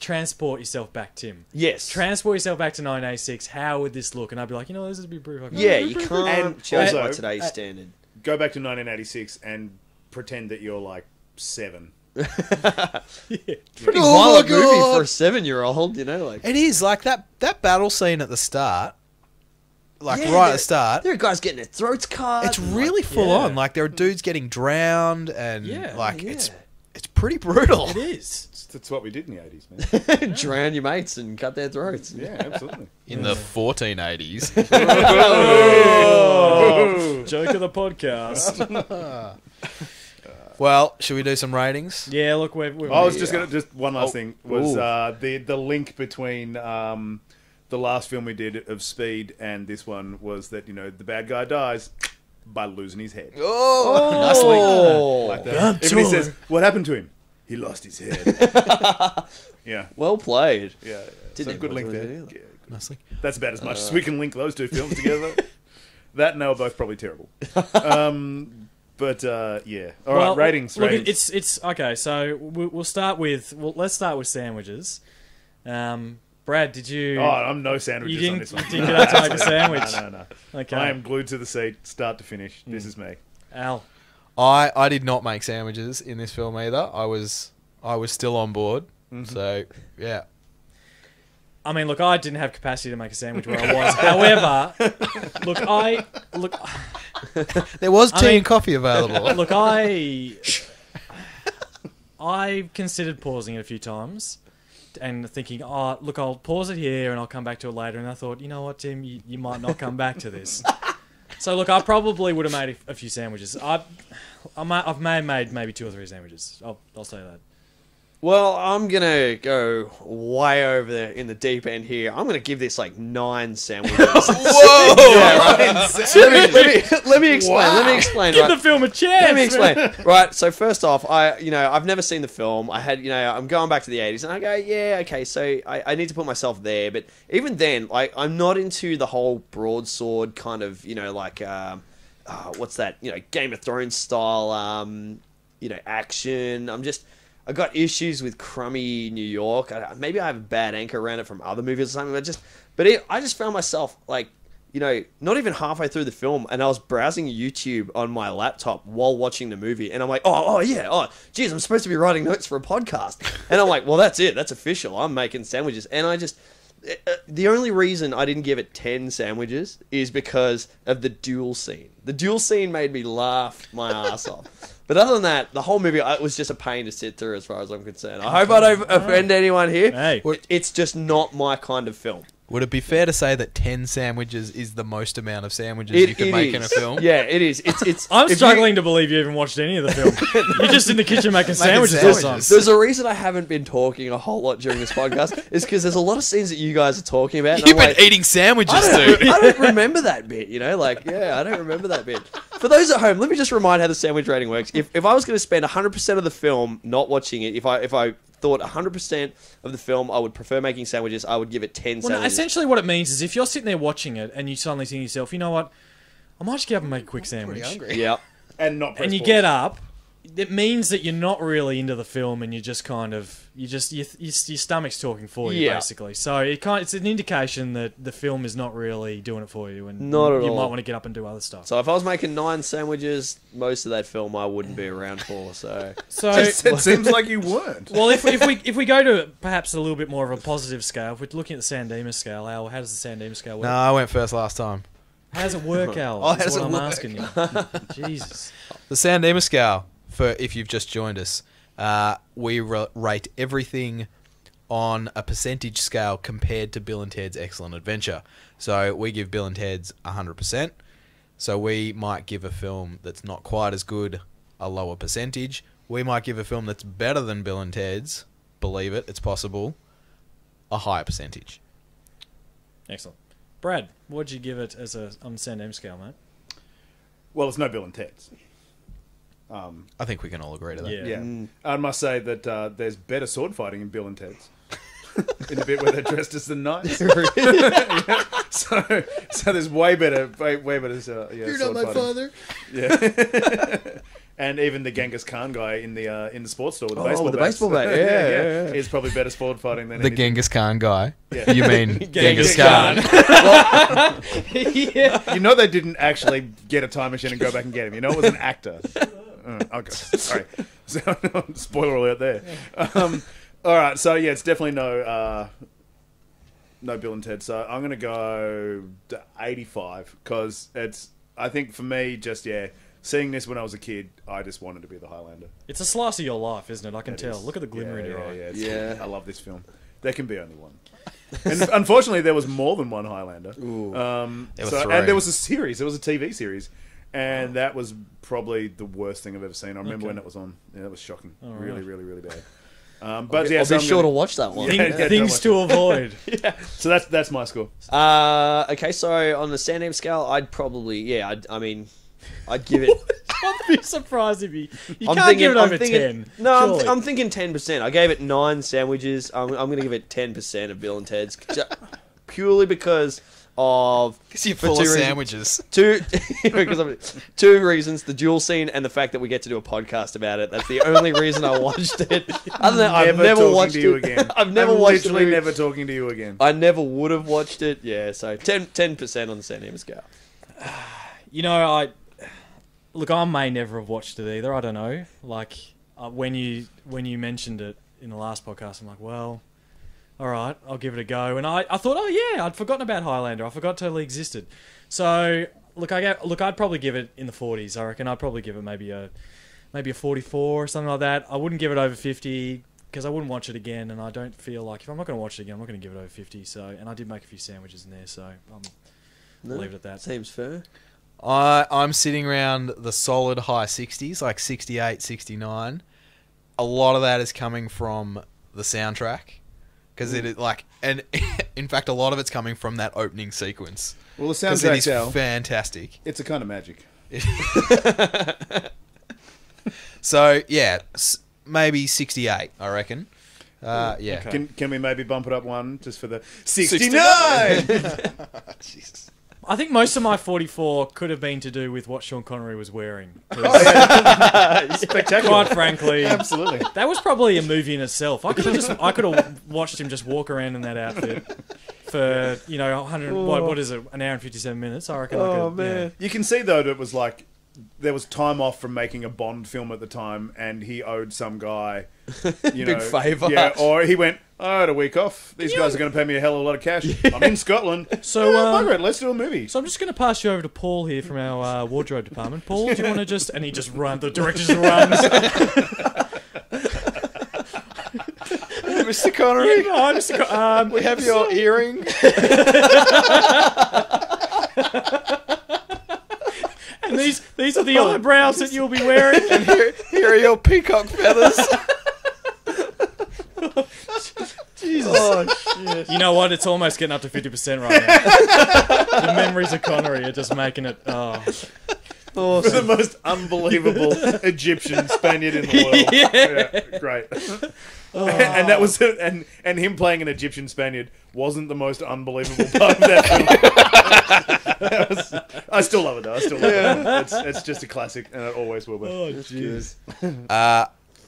transport yourself back, Tim. yes, Transport yourself back to 1986. How would this look? And I'd be like, you know, this would be pretty fucking yeah, you can't And judge also- by today's uh, standard. Go back to 1986 and pretend that you're like seven. Pretty Oh violent my movie for a seven-year-old, you know, like. It is like that that battle scene at the start, like Yeah, right at the start. There are guys getting their throats cut. It's and, really full yeah. on. Like there are dudes getting drowned, and Yeah, like yeah. it's it's pretty brutal. It is. That's, that's what we did in the 80s, man. drown your mates and cut their throats. yeah, absolutely. In the 1480s. Joke of the podcast. well, should we do some ratings? yeah, look, we've. we've I was just gonna just one last Oh, thing was uh, the the link between um, the last film we did of Speed and this one was that you know the bad guy dies by losing his head. Oh, nice link. Oh, Like that. If he says, "What happened to him?" He lost his head. yeah, well played. yeah. yeah. So good link there. look at it Yeah, good. Nice link. That's about as much as we can link those two films together. that and they were both probably terrible. Um, but uh, yeah. All right, Well, ratings. Look, ratings. it's it's okay. So we'll, we'll start with. Well, let's start with sandwiches. Um, Brad, did you? Oh, I'm no sandwiches You didn't- this one. you didn't get out to make a sandwich. No, no, no. okay. I am glued to the seat, start to finish. This hmm. is me. Al. I I did not make sandwiches in this film either. I was I was still on board. Mm-hmm. So yeah. I mean, look, I didn't have capacity to make a sandwich where I was. However, look, I look, There was I tea mean- and coffee available. look, I, I considered pausing it a few times, and thinking, oh, look, I'll pause it here and I'll come back to it later. And I thought, you know what, Tim, you, you might not come back to this. So look, I probably would have made a, a few sandwiches. I, I might, I've may made maybe two or three sandwiches. I'll, I'll say that. Well, I'm gonna go way over there in the deep end here. I'm gonna give this like nine sandwiches. Whoa! let, me, let, me, let me explain. Let me explain. Give right? the film a chance. Let me explain. right. So first off, I you know I've never seen the film. I had you know I'm going back to the 80s, and I go yeah okay. So I, I need to put myself there. But even then, like I'm not into the whole broadsword kind of you know like um, uh, what's that you know Game of Thrones style um, you know action. I'm just I got issues with crummy New York. I, maybe I have a bad anchor around it from other movies or something. But just but it, I just found myself like you know, not even halfway through the film, and I was browsing YouTube on my laptop while watching the movie, and I'm like, oh, oh yeah, oh, geez, I'm supposed to be writing notes for a podcast, and I'm like, well, that's it, that's official. I'm making sandwiches, and I just. uh, The only reason I didn't give it 10 sandwiches is because of the duel scene. The duel scene made me laugh my ass off. But other than that, the whole movie it was just a pain to sit through as far as I'm concerned. I hope I don't offend anyone here. Hey. It's just not my kind of film. Would it be fair to say that ten sandwiches is the most amount of sandwiches It, you could it make in a is. film? Yeah, it is. It's it's. I'm if you- struggling to believe you even watched any of the film. You're just in the kitchen making sandwiches all the time. There's a reason I haven't been talking a whole lot during this podcast. is because there's a lot of scenes that you guys are talking about. and You've I'm been like, eating sandwiches, I don't, dude. I don't remember that bit, you know? Like, yeah, I don't remember that bit. For those at home, let me just remind how the sandwich rating works. If, if I was going to spend 100% of the film not watching it, if I if I thought 100% of the film I would prefer making sandwiches, I would give it 10 Well, no, sandwiches. essentially, what it means is if you're sitting there watching it and you suddenly think to yourself, you know what, I might just get up and make a quick sandwich, yeah. and not. Press and you pause. get up, it means that you're not really into the film and you're just kind of you just your, your, your stomach's talking for you Yeah. basically. So it kind it's an indication that the film is not really doing it for you, and Not at you all. might want to get up and do other stuff. So if I was making nine sandwiches, most of that film I wouldn't be around for. So So. it seems like you weren't. Well, if, if we if we go to perhaps a little bit more of a positive scale, if we're looking at the San Dimas scale, Al, how does the San Dimas scale work? No, I went first last time. How does it work, Al? Oh, That's does what I'm work? asking you. Jesus. The San Dimas scale, for if you've just joined us, uh, we ra- rate everything on a percentage scale compared to Bill and Ted's Excellent Adventure. So we give Bill and Ted's 100%. So we might give a film that's not quite as good a lower percentage. We might give a film that's better than Bill and Ted's, believe it, it's possible, a higher percentage. Excellent. Brad, what'd you give it as a on the San Dimas scale, mate? Well, it's no Bill and Ted's. I think we can all agree to that. Yeah. Yeah, I must say that uh, there's better sword fighting in Bill and Ted's. in the bit where they're dressed as the knights. Yeah. So, so there's way better, way, way better. Uh, yeah, sword fighting. Yeah. and even the Genghis Khan guy in the uh, in the sports store with the Oh, baseball with the bats. baseball bat, yeah, yeah, yeah. Is probably better sword fighting than The anything. Genghis Khan guy. Yeah. You mean Genghis Genghis Khan? yeah. You know they didn't actually get a time machine and go back and get him. You know it was an actor. Uh, okay, sorry. So, spoiler alert there. Um, all right, so yeah, it's definitely no uh, no Bill and Ted. So I'm gonna go to 85 because it's. I think for me, just yeah, seeing this when I was a kid, I just wanted to be the Highlander. It's a slice of your life, isn't it? I can It tell. is. Look at the glimmer yeah, in your yeah, eye. Yeah, it's Yeah. I love this film. There can be only one. and unfortunately, there was more than one Highlander. Ooh. Um, There were so- three. and there was a series. There was a TV series, and that was probably the worst thing I've ever seen. I remember Okay. when it was on. Yeah, that was shocking. All Really, right. really, really bad. Um, but I'll yeah, be so I'm sure to gonna- watch that one. Thing- Yeah, yeah, things don't to avoid. Yeah. So that's that's my score. Uh, okay, so on the San Dimas scale, I'd probably yeah. I'd, I mean, I'd give it. I'd be surprised if you you I'm can't thinking, give it I'm over thinking, ten. No, I'm, surely. I'm thinking ten percent. I gave it nine sandwiches. I'm, I'm going to give it ten percent of Bill and Ted's, Ju- purely because of Because you're for full two of reasons. sandwiches. Two, because two reasons: the duel scene and the fact that we get to do a podcast about it. That's the only reason I watched it. Other than that, I've Never never watched to you it. again. I've never I'm watched Literally movie. never talking to you again. I never would have watched it. Yeah, so 10 percent on the San Dimas scale. You know, I look. I may never have watched it either. I don't know. Like uh, when you when you mentioned it in the last podcast, I'm like, well, all right, I'll give it a go. And I, I thought, oh yeah, I'd forgotten about Highlander. I forgot it totally existed. So look, I get, look, I'd probably give it in the 40s. I reckon I'd probably give it maybe a maybe a 44 or something like that. I wouldn't give it over 50 because I wouldn't watch it again, and I don't feel like if I'm not going to watch it again, I'm not going to give it over 50. So, and I did make a few sandwiches in there, so I'm No? leave it at that. Seems fair. I I'm sitting around the solid high 60s, like 68, 69. A lot of that is coming from the soundtrack because it is like, and in fact, a lot of it's coming from that opening sequence Well, the it soundtrack, is Al, fantastic. it's a kind of magic. So yeah, s- maybe 68, I reckon. Uh, yeah. Can can we maybe bump it up one just for the 69? 69? Jesus. I think most of my 44 could have been to do with what Sean Connery was wearing. Oh, 'Cause, Spectacular. Quite frankly, Absolutely. that was probably a movie in itself. I could have just, I could have watched him just walk around in that outfit for you know 100. What, what is it? An hour and 57 minutes. I reckon. Oh, like a, yeah. You can see though that it was like there was time off from making a Bond film at the time, and he owed some guy, you Big know, favour. Yeah, or he went, "I had a week off. These guys are going to pay me a hell of a lot of cash. I'm in Scotland, So, yeah, um, Margaret, let's do a movie." So I'm just going to pass you over to Paul here from our uh, wardrobe department. Paul, do you want to just? And he just runs. The director just runs. Mr. Connery, oh, Mr. Co- um, we have your earring. and these these are the eyebrows that you'll be wearing. Here, here are your peacock feathers. Jesus. Oh, oh shit. You know what? It's almost getting up to 50% right now. the memories of Connery are just making it. Oh, the most unbelievable Egyptian Spaniard in the world. yeah. great. Oh. and that was and and him playing an Egyptian Spaniard wasn't the most unbelievable part of that film. That was- I still love it though. I still love it. It's, it's just a classic, and it always will be. oh, jeez. Uh,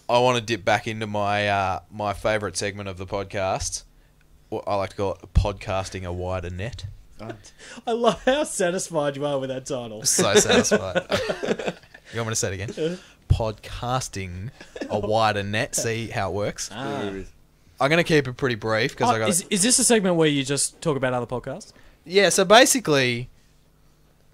I want to dip back into my uh, my favourite segment of the podcast. What I like to call it podcasting a wider net. I love how satisfied you are with that title. So satisfied. you want me to say it again? Podcasting a wider net. See how it works. I'm going to keep it pretty brief because I Oh, got. is, is this a segment where you just talk about other podcasts? Yeah, so basically,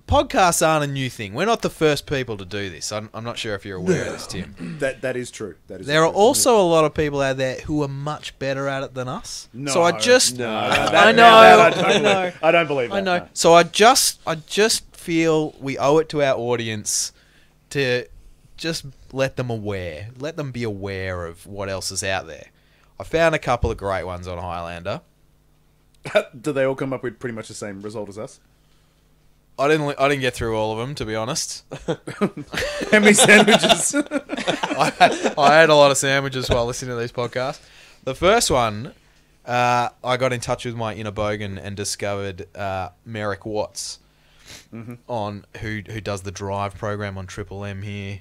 podcasts aren't a new thing. We're not the first people to do this. I'm, I'm not sure if you're aware of this, Tim. That that is true. That is. There are true. also a lot of people out there who are much better at it than us. No, so I just, no, I know, that I don't I believe. know. I don't believe. That, I know. no. So I just, I just feel we owe it to our audience to just let them aware, let them be aware of what else is out there. I found a couple of great ones on Highlander. Do they all come up with pretty much the same result as us? I didn't, li- I didn't get through all of them to be honest. How many sandwiches? I, had, I had a lot of sandwiches while listening to these podcasts. The first one, uh, I got in touch with my inner bogan and discovered uh, Merrick Watts on who who does the Drive program on Triple M here.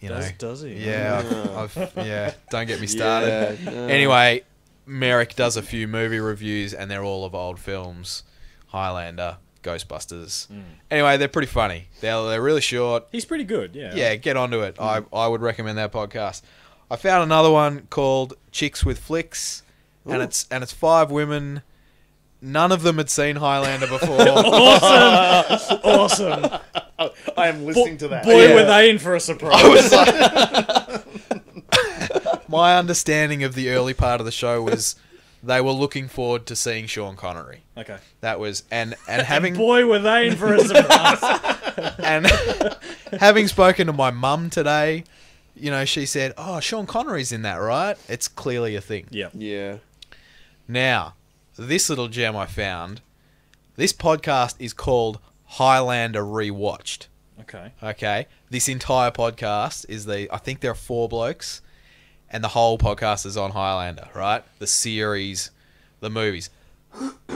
You know, Does, does he? yeah, I've, I've, yeah. Don't get me started. Yeah, no. Anyway, Merrick does a few movie reviews, and they're all of old films, Highlander, Ghostbusters. Mm. Anyway, they're pretty funny. They're they're really short. He's pretty good, yeah. Yeah, get onto it. I, mm. I would recommend that podcast. I found another one called Chicks with Flicks, and it's and it's five women. None of them had seen Highlander before. Awesome! awesome! I am listening to that. Boy, Yeah. were they in for a surprise. My understanding of the early part of the show was they were looking forward to seeing Sean Connery. Okay. That was and and having Boy, were they in for a surprise. and having spoken to my mum today, you know, she said, "Oh, Sean Connery's in that, right? It's clearly a thing." yeah. Yeah. Now, this little gem I found. This podcast is called Highlander Rewatched. Okay. Okay, this entire podcast is the. I think there are four blokes, and the whole podcast is on Highlander. Right, the series, the movies.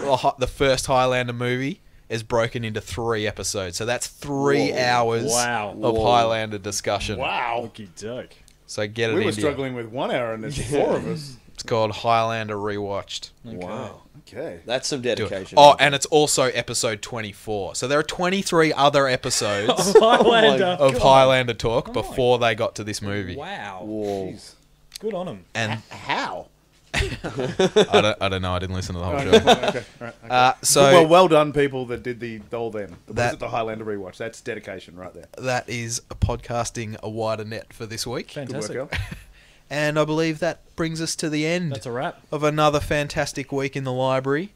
The first Highlander movie is broken into three episodes, so that's three Whoa. hours Wow. of Whoa. Highlander discussion. Wow. Okey doke. So get it. We were into you. struggling with one hour, and there's four of us. It's called Highlander Rewatched. Wow. Okay. That's some dedication. Oh, and it's also episode 24. So there are 23 other episodes Highlander. of Highlander talk oh before they got to this movie. Wow. Whoa. Jeez. Good on him. And How? I don't, I don't know. I didn't listen to the whole Okay, show. okay, right, okay. Uh, so well, well done, people that did the all them. Was That- it the Highlander rewatch? That's dedication right there. that is podcasting a wider net for this week. Good Fantastic. work, And I believe that brings us to the end That's a wrap. of another fantastic week in the library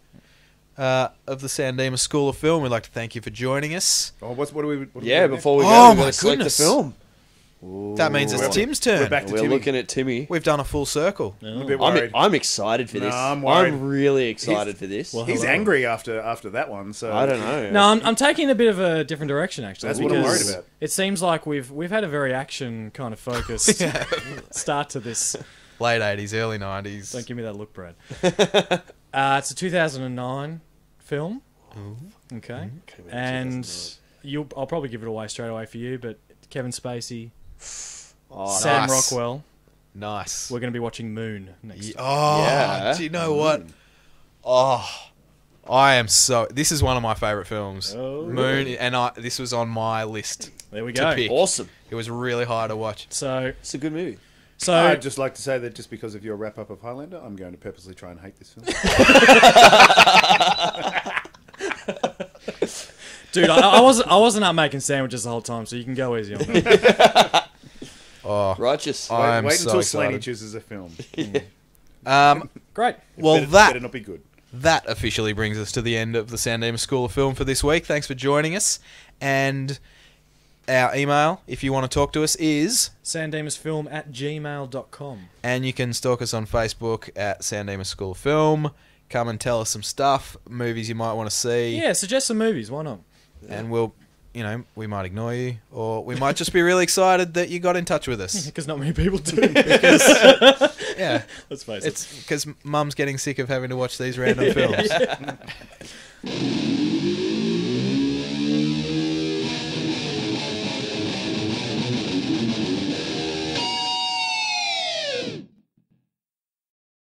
uh, of the San Dimas School of Film. We'd like to thank you for joining us. Oh, what's what do we? What do Yeah, do before we go, Oh we've my to select goodness. the film. That means it's We're- Tim's turn. We're back to We're Timmy. looking at Timmy. We've done a full circle. I'm a bit I'm, worried. I'm excited for No, this. I'm worried. really excited for this. Well, He's Hello. angry after after that one. So I don't know. No, I'm, I'm taking a bit of a different direction actually. That's what I'm because worried about. It seems like we've we've had a very action kind of focused start to this. Late 80s, early 90s. Don't give me that look, Brad. uh, it's a 2009 film. Okay, and you'll I'll probably give it away straight away for you, but Kevin Spacey, Oh, Sam nice. Rockwell. Nice. We're going to be watching Moon next. Ye- Oh, Yeah. do you know what? Oh, I am so. This is one of my favorite films. Oh. Moon, and I. This was on my list. There we To go. pick. Awesome. It was really hard to watch. So, It's a good movie. so I'd just like to say that just because of your wrap up of Highlander, I'm going to purposely try and hate this film. dude, I, I wasn't I wasn't up making sandwiches the whole time, so you can go easy on me. Oh, Righteous. I- Wait, I'm wait so until excited. Slaney chooses a film. um, Great. well better, that better not be good. that officially brings us to the end of the San Dimas School of Film for this week. Thanks for joining us, and our email, if you want to talk to us, is Sandimasfilm at gmail.com. and you can stalk us on Facebook at San Dimas School of Film. Come and tell us some stuff, movies you might want to see. Yeah, suggest some movies. Why not? and we'll you know we might ignore you or we might just be really excited that you got in touch with us Because not many people do. yeah Let's face it. it's because mum's getting sick of having to watch these random films